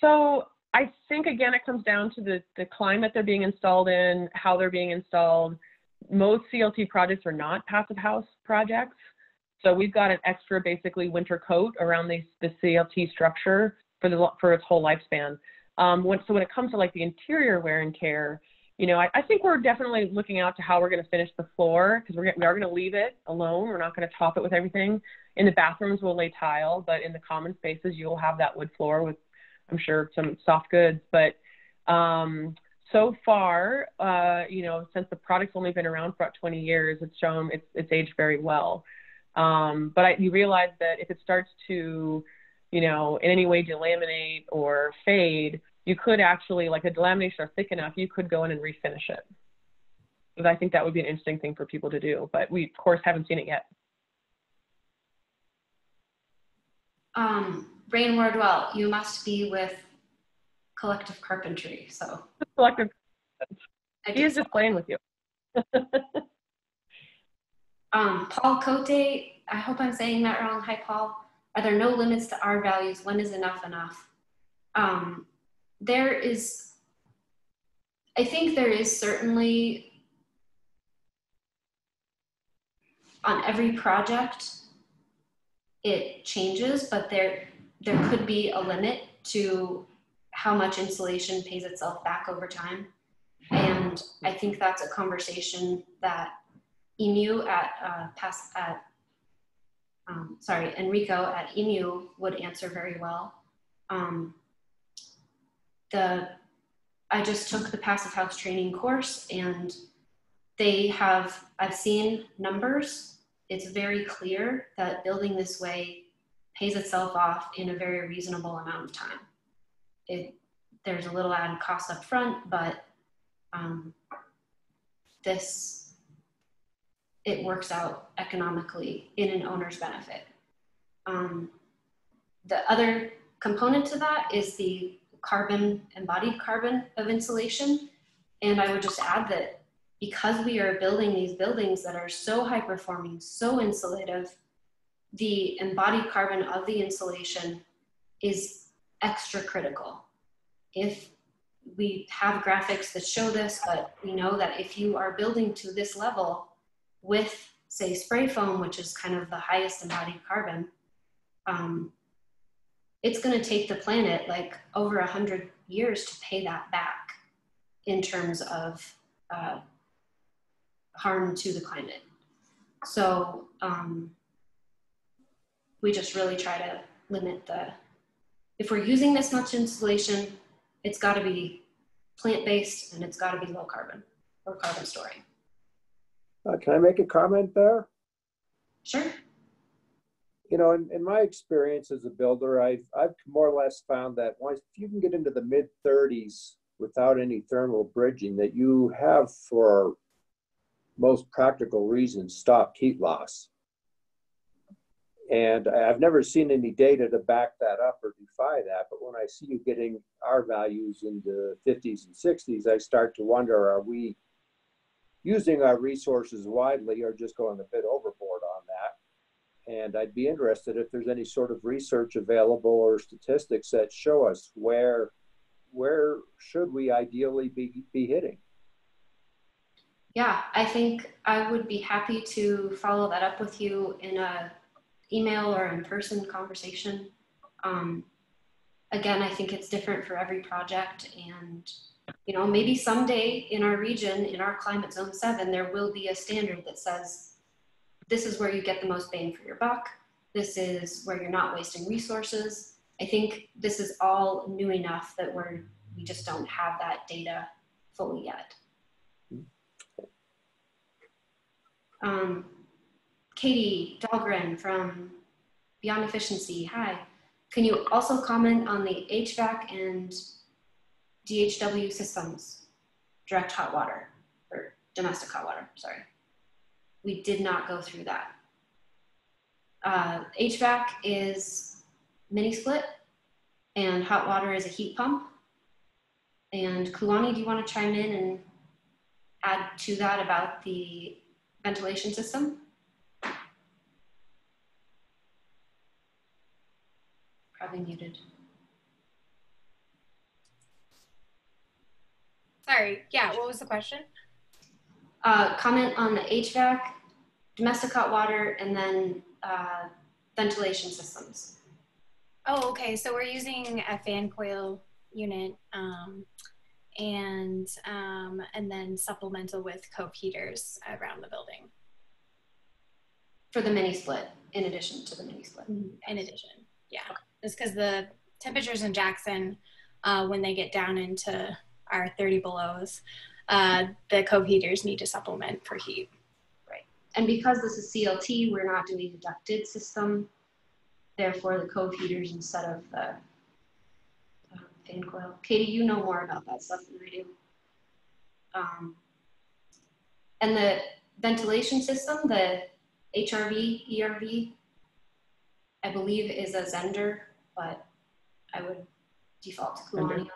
So I think again, it comes down to the, the climate they're being installed in, how they're being installed. Most CLT projects are not passive house projects. So we've got an extra basically winter coat around the, the CLT structure for the for its whole lifespan. Um, when, so when it comes to like the interior wear and tear, you know, I, I think we're definitely looking out to how we're going to finish the floor because we're we are going to leave it alone. We're not going to top it with everything. In the bathrooms, we'll lay tile, but in the common spaces, you'll have that wood floor with, I'm sure, some soft goods. But um, so far, uh, you know, since the product's only been around for about 20 years, it's shown it's, it's aged very well. Um, but I, you realize that if it starts to, you know, in any way delaminate or fade, you could actually, like the delaminations are thick enough, you could go in and refinish it. Because I think that would be an interesting thing for people to do, but we of course haven't seen it yet. Um, Rain Wardwell, you must be with Collective Carpentry, so. Collective. He is just playing with you. <laughs> um, Paul Cote, I hope I'm saying that wrong. Hi, Paul. Are there no limits to R values? When is enough enough? Um, there is, I think there is certainly on every project, it changes, but there, there could be a limit to how much insulation pays itself back over time. And I think that's a conversation that EMU at uh, past at um, sorry Enrico at EMU would answer very well. Um, the I just took the passive house training course and they have I've seen numbers. It's very clear that building this way pays itself off in a very reasonable amount of time. It there's a little added cost up front, but um, this it works out economically in an owner's benefit. Um, the other component to that is the carbon, embodied carbon of insulation. And I would just add that because we are building these buildings that are so high performing, so insulative, the embodied carbon of the insulation is extra critical. If we have graphics that show this, but we know that if you are building to this level with, say, spray foam, which is kind of the highest embodied carbon, um, it's going to take the planet like over a hundred years to pay that back in terms of uh, harm to the climate. So um, we just really try to limit the, if we're using this much insulation, it's got to be plant-based and it's got to be low carbon or carbon storing. Uh, can I make a comment there? Sure. You know, in, in my experience as a builder, I've, I've more or less found that once if you can get into the mid 30s without any thermal bridging, that you have, for most practical reasons, stopped heat loss. And I've never seen any data to back that up or defy that. But when I see you getting R values in the 50s and 60s, I start to wonder are we using our resources widely or just going a bit overboard? And I'd be interested if there's any sort of research available or statistics that show us where where should we ideally be, be hitting? Yeah, I think I would be happy to follow that up with you in a email or in-person conversation. Um, again, I think it's different for every project and you know, maybe someday in our region, in our climate zone seven, there will be a standard that says, this is where you get the most bang for your buck. This is where you're not wasting resources. I think this is all new enough that we're, we just don't have that data fully yet. Um, Katie Dahlgren from Beyond Efficiency, hi. Can you also comment on the HVAC and DHW systems, direct hot water, or domestic hot water, sorry. We did not go through that. Uh, HVAC is mini split and hot water is a heat pump. And Kulani, do you want to chime in and add to that about the ventilation system? Probably muted. Sorry, yeah, what was the question? Uh, comment on the HVAC, domestic hot water, and then uh, ventilation systems. Oh, okay. So we're using a fan coil unit um, and um, and then supplemental with cove heaters around the building. For the mini split, in addition to the mini split. In addition, yeah. Okay. Just because the temperatures in Jackson, uh, when they get down into our 30 belows, uh, the cove heaters need to supplement for heat. Right. And because this is CLT, we're not doing a ducted system. Therefore, the cove heaters instead of the fan coil. Katie, you know more about that stuff than I do. Um, and the ventilation system, the HRV, ERV, I believe is a Zehnder, but I would default to Kulani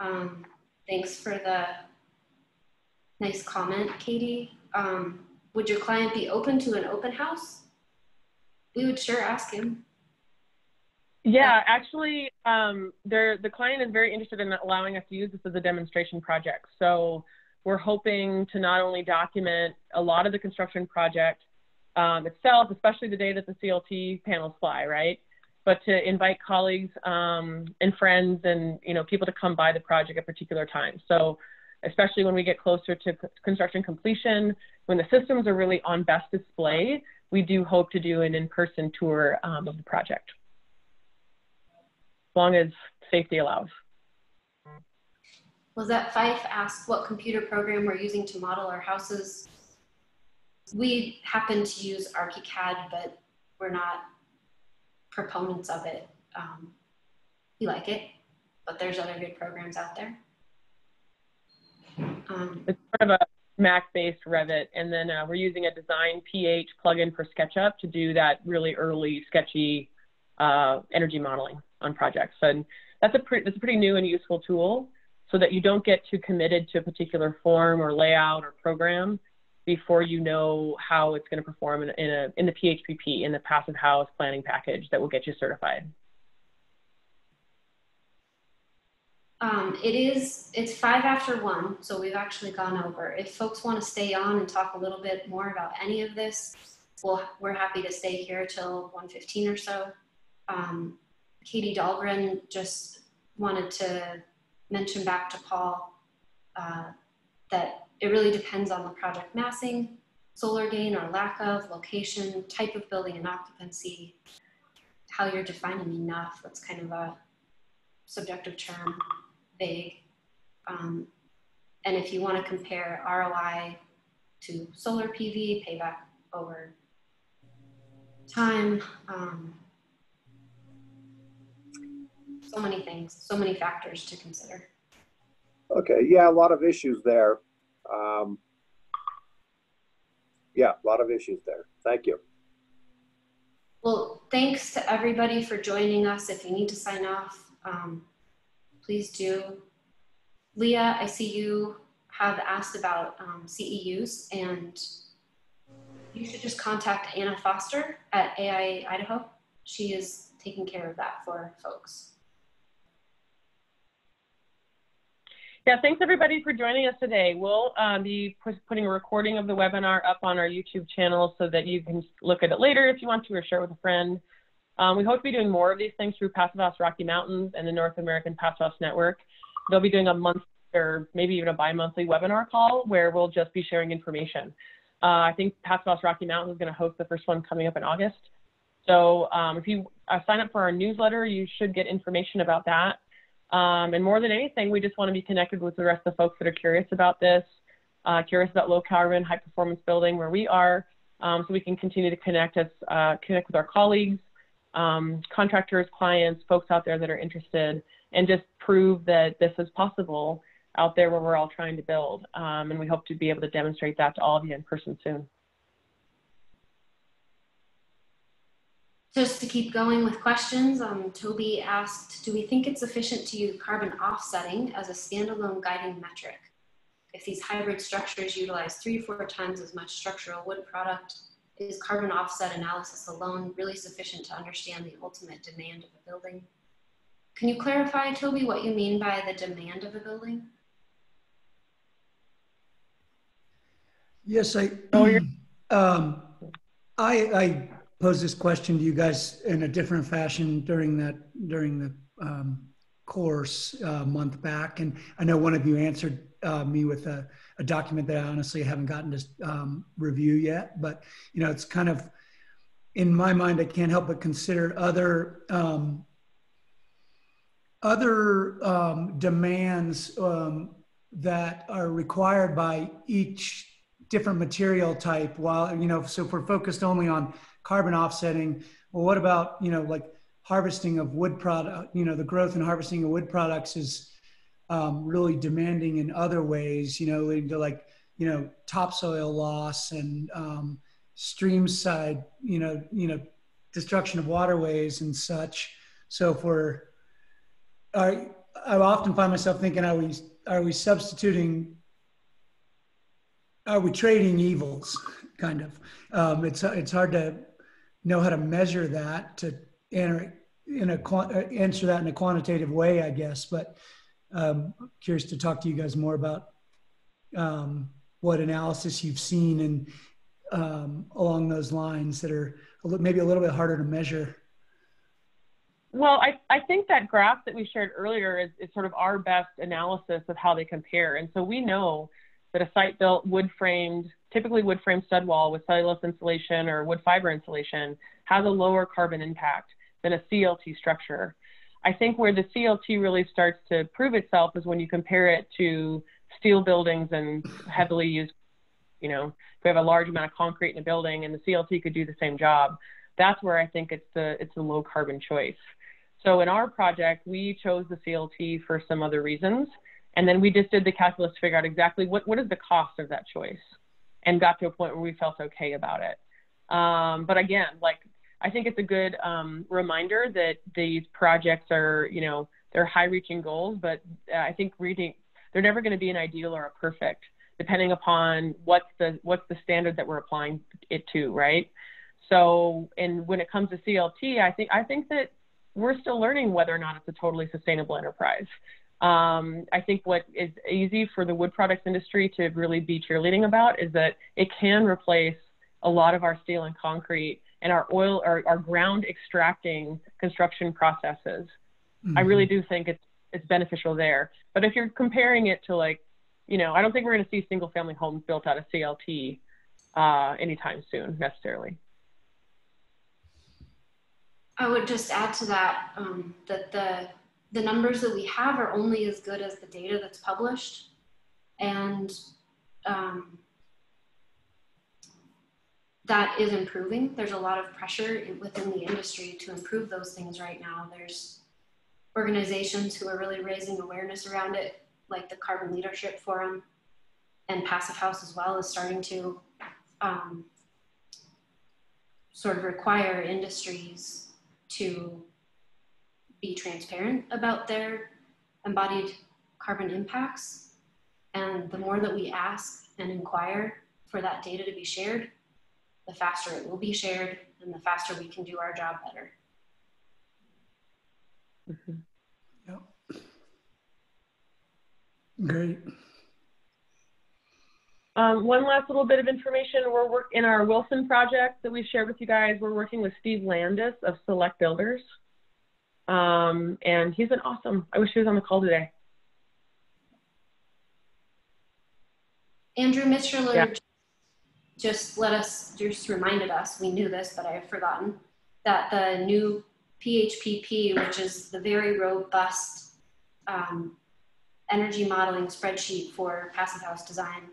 um, thanks for the nice comment, Katie. Um, would your client be open to an open house? We would sure ask him. Yeah, actually, um, the client is very interested in allowing us to use this as a demonstration project. So we're hoping to not only document a lot of the construction project um, itself, especially the day that the CLT panels fly, right? But to invite colleagues um, and friends and you know people to come by the project at particular times. So especially when we get closer to construction completion, when the systems are really on best display, we do hope to do an in-person tour um, of the project, as long as safety allows. Lizette Fife asked what computer program we're using to model our houses. We happen to use ArchiCAD, but we're not proponents of it. Um, like it, but there's other good programs out there. Um, it's sort of a Mac-based Revit, and then uh, we're using a Design PH plugin for SketchUp to do that really early sketchy uh, energy modeling on projects. And that's a that's a pretty new and useful tool, so that you don't get too committed to a particular form or layout or program before you know how it's going to perform in, in a in the PHPP in the passive house planning package that will get you certified. Um, it is, it's five after one, so we've actually gone over. If folks want to stay on and talk a little bit more about any of this, well, we're happy to stay here till 1.15 or so. Um, Katie Dahlgren just wanted to mention back to Paul uh, that it really depends on the project massing, solar gain or lack of, location, type of building and occupancy, how you're defining enough. That's kind of a subjective term vague. Um, and if you want to compare ROI to solar PV, payback over time, um, so many things, so many factors to consider. Okay, yeah, a lot of issues there. Um, yeah, a lot of issues there. Thank you. Well, thanks to everybody for joining us. If you need to sign off, um, please do. Leah, I see you have asked about um, CEUs and you should just contact Anna Foster at AIA Idaho. She is taking care of that for folks. Yeah, thanks everybody for joining us today. We'll um, be putting a recording of the webinar up on our YouTube channel so that you can look at it later if you want to or share it with a friend. Um, we hope to be doing more of these things through Passive Rocky Mountains and the North American Passive Network. They'll be doing a monthly or maybe even a bi-monthly webinar call where we'll just be sharing information. Uh, I think Passive Rocky Mountains is going to host the first one coming up in August. So um, if you uh, sign up for our newsletter, you should get information about that. Um, and more than anything, we just want to be connected with the rest of the folks that are curious about this, uh, curious about low carbon, high performance building where we are, um, so we can continue to connect us, uh, connect with our colleagues, um, contractors, clients, folks out there that are interested, and just prove that this is possible out there where we're all trying to build. Um, and we hope to be able to demonstrate that to all of you in person soon. Just to keep going with questions, um, Toby asked, do we think it's efficient to use carbon offsetting as a standalone guiding metric? If these hybrid structures utilize three or four times as much structural wood product is carbon offset analysis alone really sufficient to understand the ultimate demand of a building? Can you clarify, Toby, what you mean by the demand of a building? Yes, I, um, I, I posed this question to you guys in a different fashion during that, during the um, course uh, month back. And I know one of you answered uh, me with a, a, document that I honestly haven't gotten to um, review yet. But you know, it's kind of in my mind, I can't help but consider other um, other um, demands um, that are required by each different material type. While you know, so if we're focused only on carbon offsetting, well, what about you know like harvesting of wood product? You know, the growth and harvesting of wood products is um, really demanding in other ways, you know, leading to like, you know, topsoil loss and um, stream side, you know, you know, destruction of waterways and such. So if we're, are, I often find myself thinking, are we, are we substituting, are we trading evils <laughs> kind of? Um, it's, it's hard to know how to measure that to enter in a, answer that in a quantitative way, I guess, but um, curious to talk to you guys more about um, what analysis you've seen and um, along those lines that are maybe a little bit harder to measure. Well, I, I think that graph that we shared earlier is, is sort of our best analysis of how they compare. And so we know that a site built wood framed, typically wood frame stud wall with cellulose insulation or wood fiber insulation has a lower carbon impact than a CLT structure. I think where the CLT really starts to prove itself is when you compare it to steel buildings and heavily used, you know, if we have a large amount of concrete in a building and the CLT could do the same job, that's where I think it's the it's a low carbon choice. So in our project, we chose the CLT for some other reasons, And then we just did the calculus to figure out exactly what, what is the cost of that choice and got to a point where we felt okay about it. Um, but again, like, I think it's a good um, reminder that these projects are, you know, they're high reaching goals, but I think reading, they're never going to be an ideal or a perfect, depending upon what's the, what's the standard that we're applying it to, right? So, and when it comes to CLT, I think, I think that we're still learning whether or not it's a totally sustainable enterprise. Um, I think what is easy for the wood products industry to really be cheerleading about is that it can replace a lot of our steel and concrete and our oil or our ground extracting construction processes. Mm-hmm. I really do think it's it's beneficial there. But if you're comparing it to like, you know, I don't think we're going to see single family homes built out of CLT uh, anytime soon necessarily. I would just add to that um, that the the numbers that we have are only as good as the data that's published, and um, that is improving. There's a lot of pressure within the industry to improve those things right now. There's organizations who are really raising awareness around it, like the Carbon Leadership Forum, and Passive House as well is starting to um, sort of require industries to be transparent about their embodied carbon impacts. And the more that we ask and inquire for that data to be shared, the faster it will be shared and the faster we can do our job better. Mm -hmm. Yep. Great. Um, one last little bit of information. We're work in our Wilson project that we've shared with you guys. We're working with Steve Landis of Select Builders. Um, and he's been awesome. I wish he was on the call today. Andrew Mitchell yeah. just let us, just reminded us, we knew this, but I have forgotten, that the new PHPP, which is the very robust um, energy modeling spreadsheet for passive house design,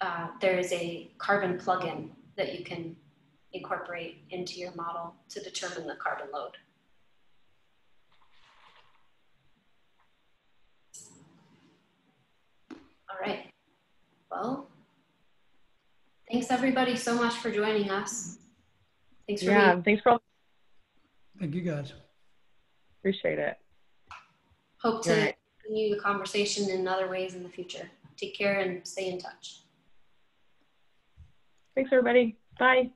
uh, there is a carbon plugin that you can incorporate into your model to determine the carbon load. All right. Well, thanks everybody so much for joining us. Thanks for yeah, being. thanks for all. Thank you guys. Appreciate it. Hope to right. continue the conversation in other ways in the future. Take care and stay in touch. Thanks, everybody. Bye.